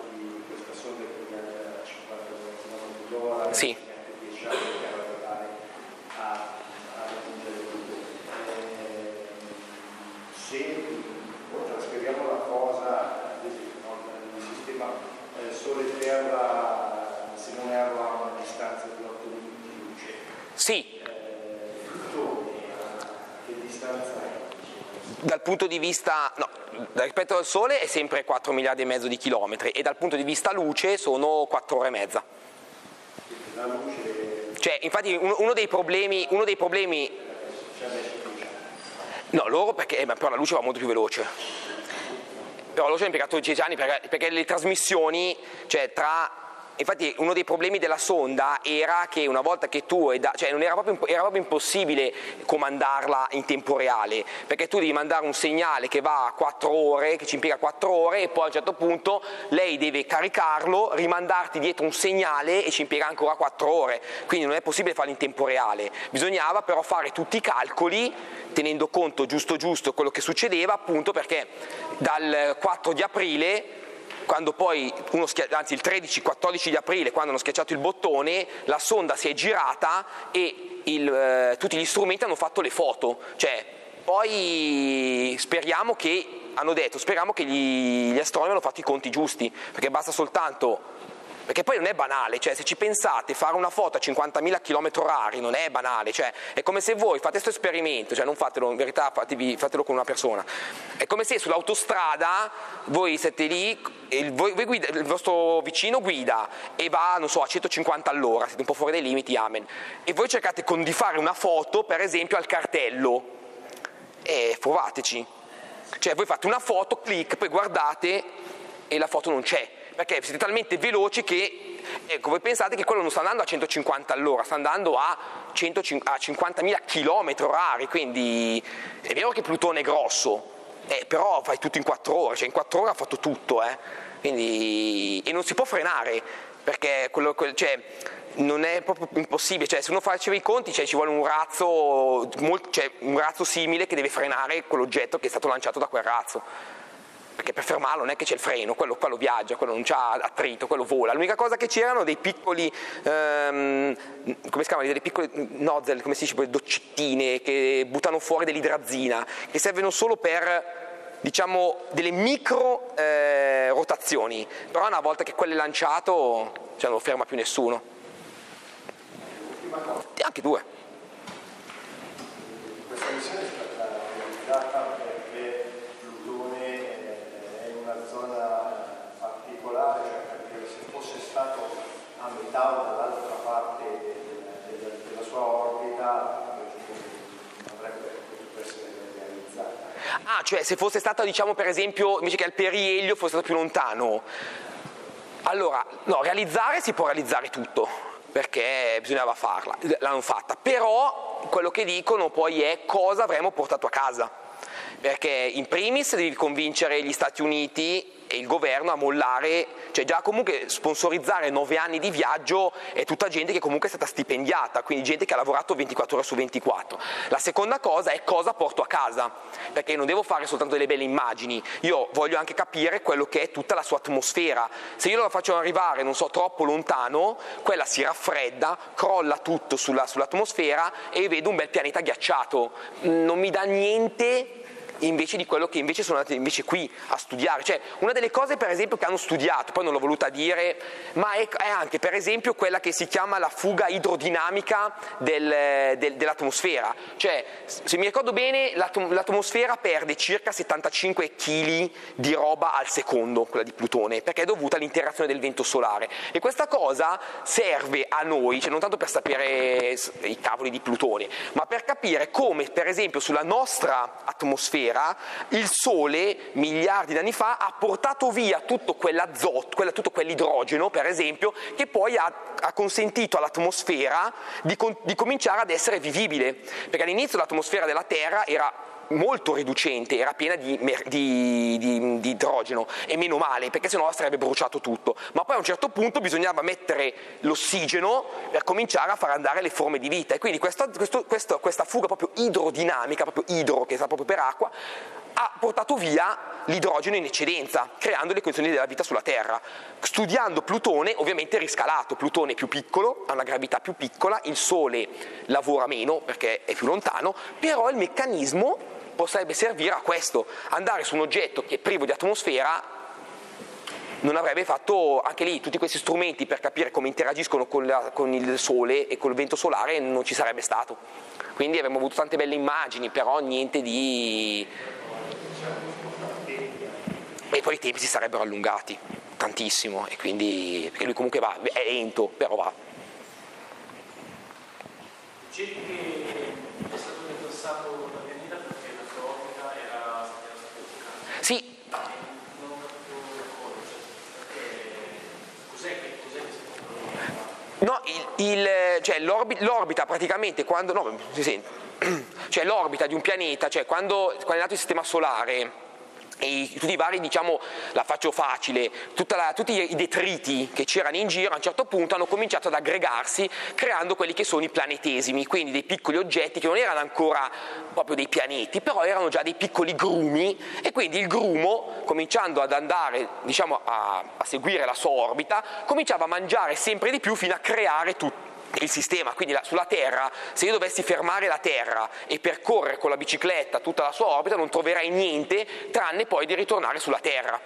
loro sì. anche 10 anni per arrivare a, a raggiungere tutto. Eh, se trasferiamo la cosa nel sistema eh, Sole-Terra, se non erro, a una distanza di 8 minuti di luce. Sì. Dal punto di vista, no, rispetto al Sole è sempre 4 miliardi e mezzo di chilometri e dal punto di vista luce sono 4 ore e mezza. Cioè, infatti uno dei problemi, uno dei problemi no, loro perché eh, però la luce va molto più veloce. Però loro ci hanno impiegato 10 anni perché, perché le trasmissioni, cioè tra infatti uno dei problemi della sonda era che una volta che tu, cioè era proprio, era proprio impossibile comandarla in tempo reale, perché tu devi mandare un segnale che va a 4 ore, che ci impiega 4 ore e poi a un certo punto lei deve caricarlo, rimandarti dietro un segnale e ci impiega ancora 4 ore, quindi non è possibile farlo in tempo reale, bisognava però fare tutti i calcoli tenendo conto giusto giusto quello che succedeva appunto perché dal 4 di aprile quando poi, uno, anzi il 13-14 di aprile, quando hanno schiacciato il bottone, la sonda si è girata e il, eh, tutti gli strumenti hanno fatto le foto. Cioè, poi speriamo che, hanno detto, speriamo che gli, gli astronomi hanno fatto i conti giusti, perché basta soltanto perché poi non è banale, cioè se ci pensate fare una foto a 50.000 km orari non è banale, cioè è come se voi fate questo esperimento, cioè non fatelo in verità, fatevi, fatelo con una persona, è come se sull'autostrada voi siete lì, il, voi, voi guida, il vostro vicino guida e va, non so, a 150 all'ora, siete un po' fuori dai limiti, amen, e voi cercate con, di fare una foto per esempio al cartello, e provateci, cioè voi fate una foto, clic, poi guardate e la foto non c'è, perché siete talmente veloci che ecco, voi pensate che quello non sta andando a 150 all'ora, sta andando a, 100, a 50.000 km orari, quindi è vero che Plutone è grosso, eh, però fai tutto in 4 ore, cioè in 4 ore ha fatto tutto, eh, quindi, e non si può frenare, perché quello, quel, cioè, non è proprio impossibile, cioè, se uno faceva i conti cioè, ci vuole un razzo, molto, cioè, un razzo simile che deve frenare quell'oggetto che è stato lanciato da quel razzo perché per fermarlo non è che c'è il freno, quello, quello viaggia, quello non ha attrito, quello vola. L'unica cosa che c'erano dei piccoli, um, come si chiamano, delle piccole nozzle, come si dice, doccettine che buttano fuori dell'idrazina, che servono solo per diciamo delle micro eh, rotazioni, però una volta che quello è lanciato cioè, non lo ferma più nessuno. E anche due. Questa missione è stata realizzata particolare, cioè perché se fosse stato a metà o dall'altra parte della, della sua orbita avrebbe potuto essere realizzata. Ah, cioè se fosse stato, diciamo per esempio, invece che al perielio fosse stato più lontano. Allora, no, realizzare si può realizzare tutto, perché bisognava farla, l'hanno fatta, però quello che dicono poi è cosa avremmo portato a casa, perché in primis devi convincere gli Stati Uniti e il governo a mollare, cioè già comunque sponsorizzare nove anni di viaggio è tutta gente che comunque è stata stipendiata, quindi gente che ha lavorato 24 ore su 24. La seconda cosa è cosa porto a casa, perché non devo fare soltanto delle belle immagini, io voglio anche capire quello che è tutta la sua atmosfera. Se io la faccio arrivare, non so, troppo lontano, quella si raffredda, crolla tutto sulla, sull'atmosfera e vedo un bel pianeta ghiacciato. Non mi dà niente invece di quello che invece sono andati invece qui a studiare. Cioè, una delle cose per esempio che hanno studiato, poi non l'ho voluta dire, ma è, è anche per esempio quella che si chiama la fuga idrodinamica del, del, dell'atmosfera. Cioè, se mi ricordo bene, l'atmosfera perde circa 75 kg di roba al secondo, quella di Plutone, perché è dovuta all'interazione del vento solare. E questa cosa serve a noi, cioè non tanto per sapere i cavoli di Plutone, ma per capire come per esempio sulla nostra atmosfera atmosfera, il Sole miliardi di anni fa ha portato via tutto quell'azoto, quella, tutto quell'idrogeno per esempio, che poi ha, ha consentito all'atmosfera di, di cominciare ad essere vivibile, perché all'inizio l'atmosfera della Terra era molto riducente, era piena di, di, di, di, idrogeno e meno male perché sennò sarebbe bruciato tutto, ma poi a un certo punto bisognava mettere l'ossigeno per cominciare a far andare le forme di vita. E quindi questa, questo, questo, questa fuga proprio idrodinamica, proprio idro che sta proprio per acqua, ha portato via l'idrogeno in eccedenza, creando le condizioni della vita sulla Terra. Studiando Plutone, ovviamente riscalato, Plutone è più piccolo, ha una gravità più piccola, il Sole lavora meno perché è più lontano, però il meccanismo potrebbe servire a questo, andare su un oggetto che è privo di atmosfera non avrebbe fatto anche lì tutti questi strumenti per capire come interagiscono con, la, con, il sole e col vento solare non ci sarebbe stato. Quindi avremmo avuto tante belle immagini, però niente di... E poi i tempi si sarebbero allungati tantissimo e quindi perché lui comunque va, è lento, però va. Può No, cioè l'orbita praticamente quando... No, si sente. Cioè l'orbita di un pianeta, cioè quando, quando è nato il sistema solare, e tutti i vari, diciamo, la faccio facile, la, tutti i detriti che c'erano in giro a un certo punto hanno cominciato ad aggregarsi creando quelli che sono i planetesimi, quindi dei piccoli oggetti che non erano ancora proprio dei pianeti, però erano già dei piccoli grumi. E quindi il grumo, cominciando ad andare diciamo, a, a seguire la sua orbita, cominciava a mangiare sempre di più fino a creare tutto il sistema, quindi la, sulla Terra, se io dovessi fermare la Terra e percorrere con la bicicletta tutta la sua orbita non troverai niente tranne poi di ritornare sulla Terra.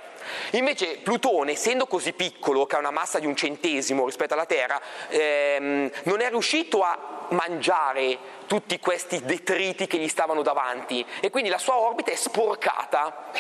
Invece Plutone, essendo così piccolo, che ha una massa di un centesimo rispetto alla Terra, ehm, non è riuscito a mangiare tutti questi detriti che gli stavano davanti e quindi la sua orbita è sporcata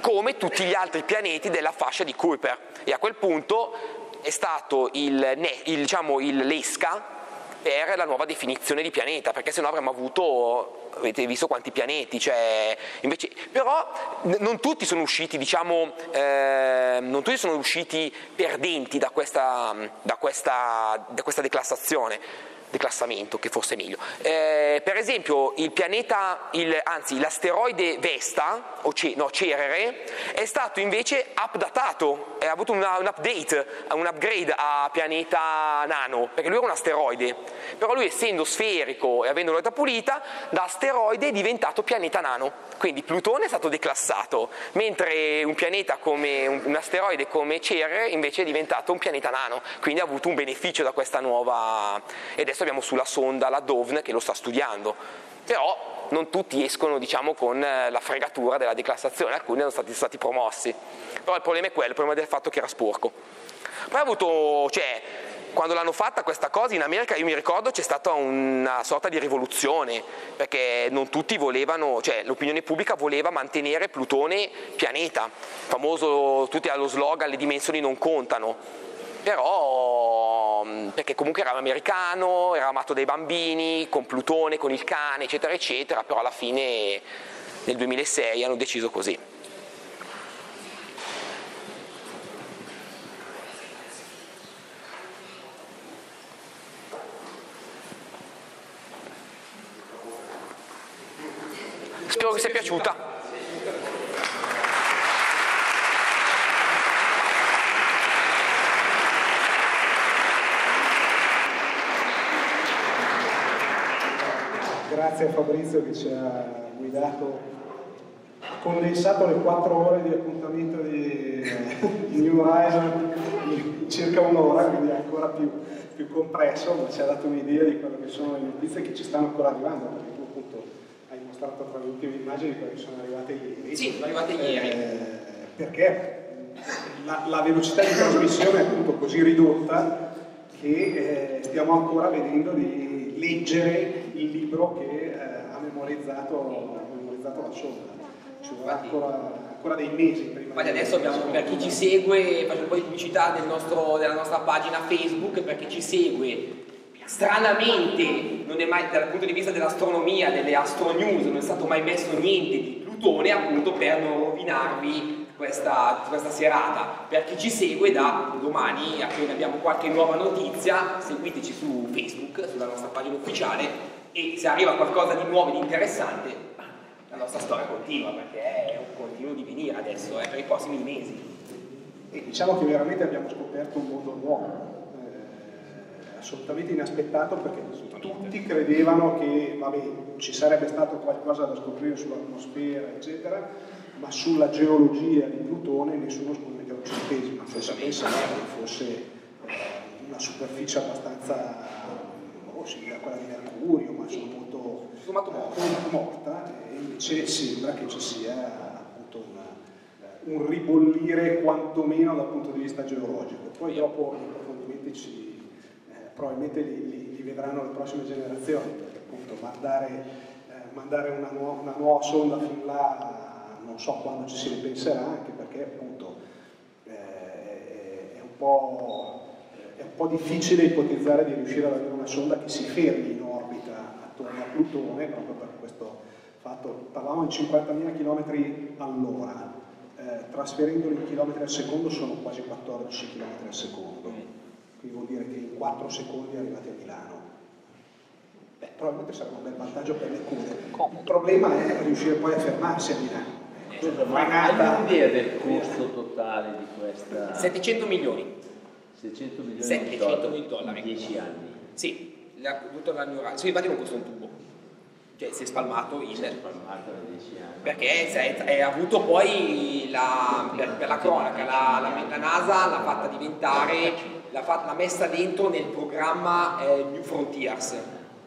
come tutti gli altri pianeti della fascia di Kuiper e a quel punto è stato il, il, diciamo, il l'ESCA per la nuova definizione di pianeta, perché se no avremmo avuto, avete visto quanti pianeti, cioè, invece, però non tutti sono usciti, diciamo, eh, non tutti sono usciti perdenti da questa, da questa, da questa declassazione declassamento, che fosse meglio. Eh, per esempio, il pianeta, il, anzi l'asteroide Vesta, o C, no, Cerere, è stato invece updatato, ha avuto una, un update, un upgrade a pianeta nano, perché lui era un asteroide, però lui essendo sferico e avendo l'orbita pulita, da asteroide è diventato pianeta nano, quindi Plutone è stato declassato, mentre un pianeta come un, un asteroide come Cerere invece è diventato un pianeta nano, quindi ha avuto un beneficio da questa nuova e adesso abbiamo sulla sonda la DOVN che lo sta studiando, però non tutti escono diciamo, con eh, la fregatura della declassazione, alcuni sono stati, stati promossi, però il problema è quello, il problema del fatto che era sporco. Poi ha avuto, cioè, quando l'hanno fatta questa cosa in America io mi ricordo c'è stata una sorta di rivoluzione perché non tutti volevano, cioè l'opinione pubblica voleva mantenere Plutone pianeta, famoso tutti allo slogan le dimensioni non contano, però perché comunque era americano, era amato dai bambini, con Plutone, con il cane, eccetera, eccetera, però alla fine nel 2006 hanno deciso così. Spero che sia piaciuta. Grazie a Fabrizio che ci ha guidato, condensato le quattro ore di appuntamento di, di New Horizon in circa un'ora, quindi è ancora più, più compresso, ma ci ha dato un'idea di quello che sono le notizie che ci stanno ancora arrivando, perché tu appunto hai mostrato tra le ultime immagini quelle che sono arrivate ieri. Sì, sono arrivate ieri. Eh, perché la, la, velocità di trasmissione è appunto così ridotta che eh, stiamo ancora vedendo di leggere il libro che eh, ha, memorizzato, ha, memorizzato, la sonda. Ci vorrà ancora, ancora, dei mesi prima. Infatti adesso abbiamo, per chi ci segue, faccio un po' di pubblicità del nostro, della nostra pagina Facebook, per chi ci segue, stranamente, non è mai, dal punto di vista dell'astronomia, delle astronews, non è stato mai messo niente di Plutone appunto per non rovinarvi questa, questa, serata. Per chi ci segue da domani, appena abbiamo qualche nuova notizia, seguiteci su Facebook, sulla nostra pagina ufficiale e se arriva qualcosa di nuovo e di interessante, la nostra storia continua perché è un continuo di venire adesso, eh, per i prossimi mesi. E diciamo che veramente abbiamo scoperto un mondo nuovo, eh, assolutamente inaspettato perché tutti credevano che vabbè, ci sarebbe stato qualcosa da scoprire sull'atmosfera, eccetera, ma sulla geologia di Plutone nessuno scommetteva un centesimo, forse pensava che fosse eh, una superficie abbastanza oh, simile a quella di Mercurio, ma sono molto, molto morta, e invece sembra che ci sia appunto una, un ribollire quantomeno dal punto di vista geologico. Poi dopo gli approfondimenti ci, eh, probabilmente li, li, li, vedranno le prossime generazioni, perché appunto mandare, eh, mandare una, nuova, una nuova sonda fin là non so quando ci si ripenserà, anche perché appunto eh, è, un è, un po', difficile ipotizzare di riuscire ad avere una sonda che si fermi in orbita attorno a Plutone, proprio per questo fatto. Parlavamo di 50.000 km all'ora, eh, trasferendoli in chilometri al secondo sono quasi 14 km al secondo. quindi vuol dire che in 4 secondi arrivate a Milano. Beh, probabilmente sarà un bel vantaggio per le cure. Il problema è riuscire poi a fermarsi a Milano. Scusa, ma hai un'idea del costo totale di questa... 700 milioni. 600 milioni 700 di di dollari. in 10 anni. Sì, l'ha tutto l'anno Sì, infatti non costa un tubo. Cioè si è spalmato in... Spalmata da 10 anni. Perché è, è avuto poi la, per, per la cronaca, la, la- la NASA l'ha fatta diventare, l'ha, fatta- l'ha messa dentro nel programma eh, New Frontiers,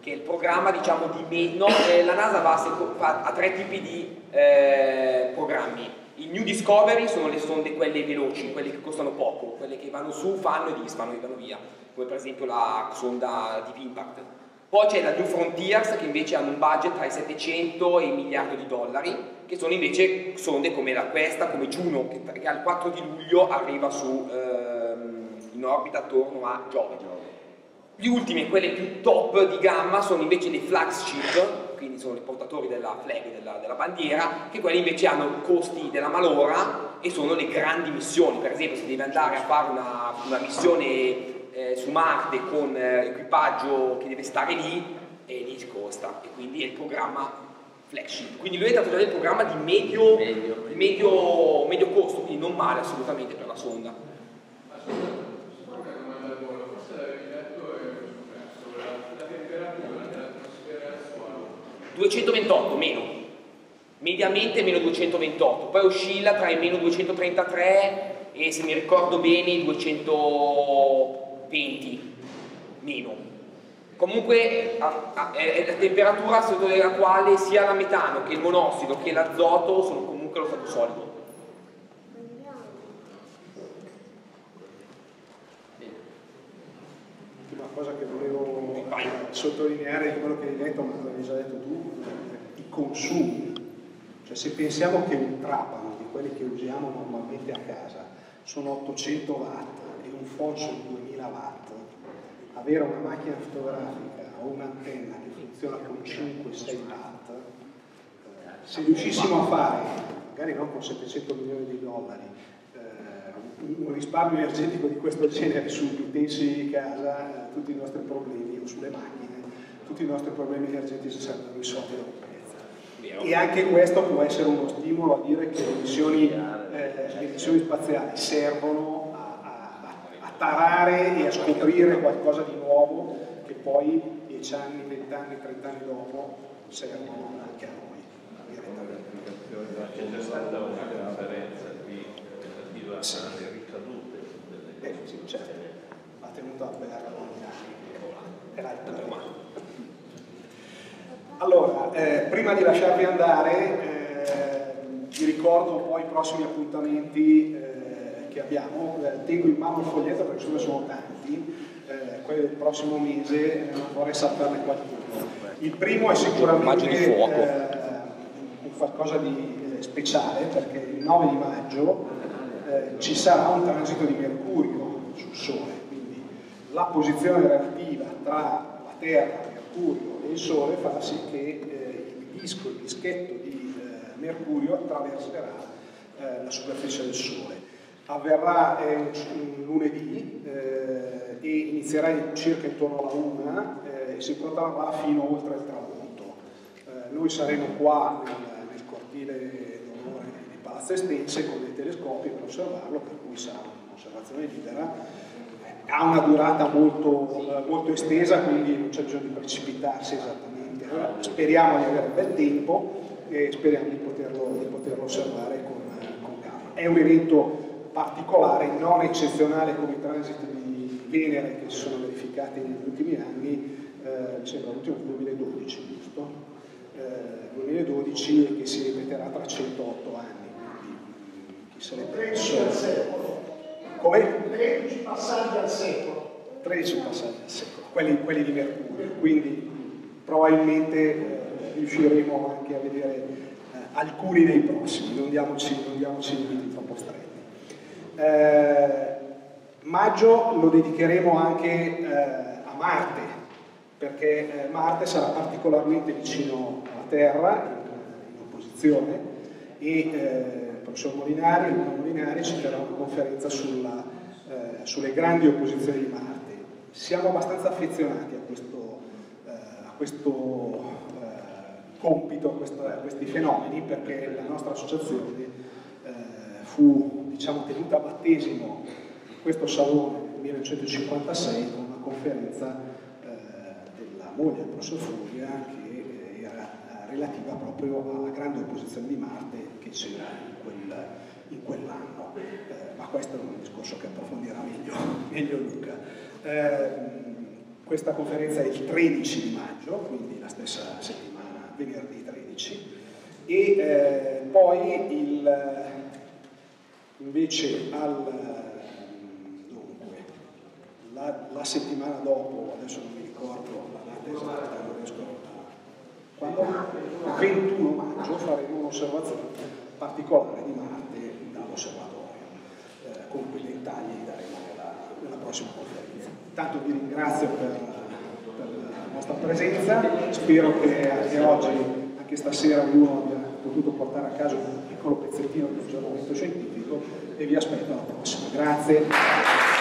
che è il programma diciamo di me- no, eh, la NASA va a, fa- ha tre tipi di eh, programmi. Il New Discovery sono le sonde quelle veloci, quelle che costano poco, quelle che vanno su, fanno e disfano e vanno via, come per esempio la sonda Deep Impact. Poi c'è la New Frontiers che invece hanno un budget tra i 700 e il miliardo di dollari, che sono invece sonde come la, questa, come Juno, che, che al 4 di luglio arriva su, ehm, in orbita attorno a Giove. Gli ultimi, quelle più top di gamma, sono invece dei flagship, quindi sono i portatori della flag, della, della bandiera, che quelli invece hanno costi della malora e sono le grandi missioni. Per esempio, se devi andare a fare una, una missione eh, su Marte con eh, equipaggio che deve stare lì, e lì costa. E quindi è il programma flagship. Quindi lui è stato già del programma di medio, Medio. di medio, medio costo, quindi non male assolutamente per la sonda. La 228 meno, mediamente meno 228, poi oscilla tra i meno 233 e se mi ricordo bene i 220 meno. Comunque è la temperatura sotto la quale sia la metano che il monossido che l'azoto sono comunque allo stato solido. L'ultima cosa che volevo Vai. sottolineare quello che hai detto, ma l'avevi già detto tu, eh, i consumi. Cioè se pensiamo che un trapano di quelli che usiamo normalmente a casa sono 800 watt e un phon sono 2000 watt, avere una macchina fotografica o un'antenna che funziona con 5-6 watt, eh, se riuscissimo a fare, magari non con 700 milioni di dollari, un- risparmio energetico di questo genere sugli utensi di casa, tutti i nostri problemi, o sulle macchine, tutti i nostri problemi energetici sarebbero risolti da un pezzo. E anche questo può essere uno stimolo a dire che le missioni, eh, le missioni spaziali servono a, a- a tarare e a scoprire qualcosa di nuovo che poi 10 anni, 20 anni, 30 anni dopo servono anche a noi. direttamente. C'è già stata una conferenza qui relativa alle ricadute delle Eh, sì, certo, ha tenuto a Berra era il primo. Allora, eh, prima di lasciarvi andare, eh, vi ricordo un po' i prossimi appuntamenti eh, che abbiamo. Eh, tengo in mano il foglietto perché ce ne sono tanti, eh, quelli del prossimo mese, eh, non vorrei saltarne qualcuno. Il primo è sicuramente di fuoco. eh, un qualcosa di eh, speciale perché il 9 di maggio eh, ci sarà un transito di Mercurio sul Sole, quindi la posizione relativa tra la Terra, Mercurio e il Sole farà sì che eh, il disco, il dischetto di eh, Mercurio attraverserà eh, la superficie del Sole. Avverrà eh, un, un lunedì e inizierà in- circa intorno alla una eh, e si protrarrà fino oltre il tramonto. Noi saremo qua nel, nel cortile Palazzo Estense con dei telescopi per osservarlo, per cui sarà un'osservazione libera. Eh, Ha una durata molto, molto estesa, quindi non c'è bisogno di precipitarsi esattamente. Allora, speriamo di avere bel tempo e speriamo di poterlo, di poterlo osservare con, con calma. È un evento particolare, non eccezionale come i transiti di Venere che si sono verificati negli ultimi anni, eh, sembra l'ultimo nel 2012, giusto? Eh, 2012 e che si ripeterà tra 108 anni, quindi mm, chi se ne 13 al secolo. Come? 13 passaggi al secolo. 13 passaggi al secolo, quelli, quelli di Mercurio, quindi probabilmente eh, riusciremo anche a vedere eh, alcuni dei prossimi, non diamoci, non diamoci limiti troppo stretti. Eh, maggio lo dedicheremo anche eh, a Marte, perché eh, Marte sarà particolarmente vicino alla Terra, in, opposizione, e eh, professor Molinari, Luca Molinari, ci terrà una conferenza sulla, eh, sulle grandi opposizioni di Marte. siamo abbastanza affezionati a questo, eh, a questo eh, compito, a, questa, a, questi fenomeni, perché la nostra associazione eh, fu diciamo, tenuta a battesimo in questo salone nel 1956 con una conferenza eh, della moglie del professor Furia che era relativa proprio alla grande opposizione di Marte che c'era in, quel, in quell'anno. Eh, ma questo è un discorso che approfondirà meglio, meglio Luca. Eh, questa conferenza è il 13 di maggio, quindi la stessa settimana, venerdì 13, e eh, poi il, invece al, dunque, la, la, settimana dopo, adesso non mi ricordo la data esatta, non riesco a... Quando? 21 maggio faremo un'osservazione particolare di Marte dall'osservatorio, eh, con quei dettagli daremo nella, nella prossima conferenza. Intanto vi ringrazio per, per la vostra presenza, spero che anche oggi, anche stasera, ognuno abbia potuto portare a casa un piccolo pezzettino di aggiornamento scientifico e vi aspetto alla prossima. Grazie.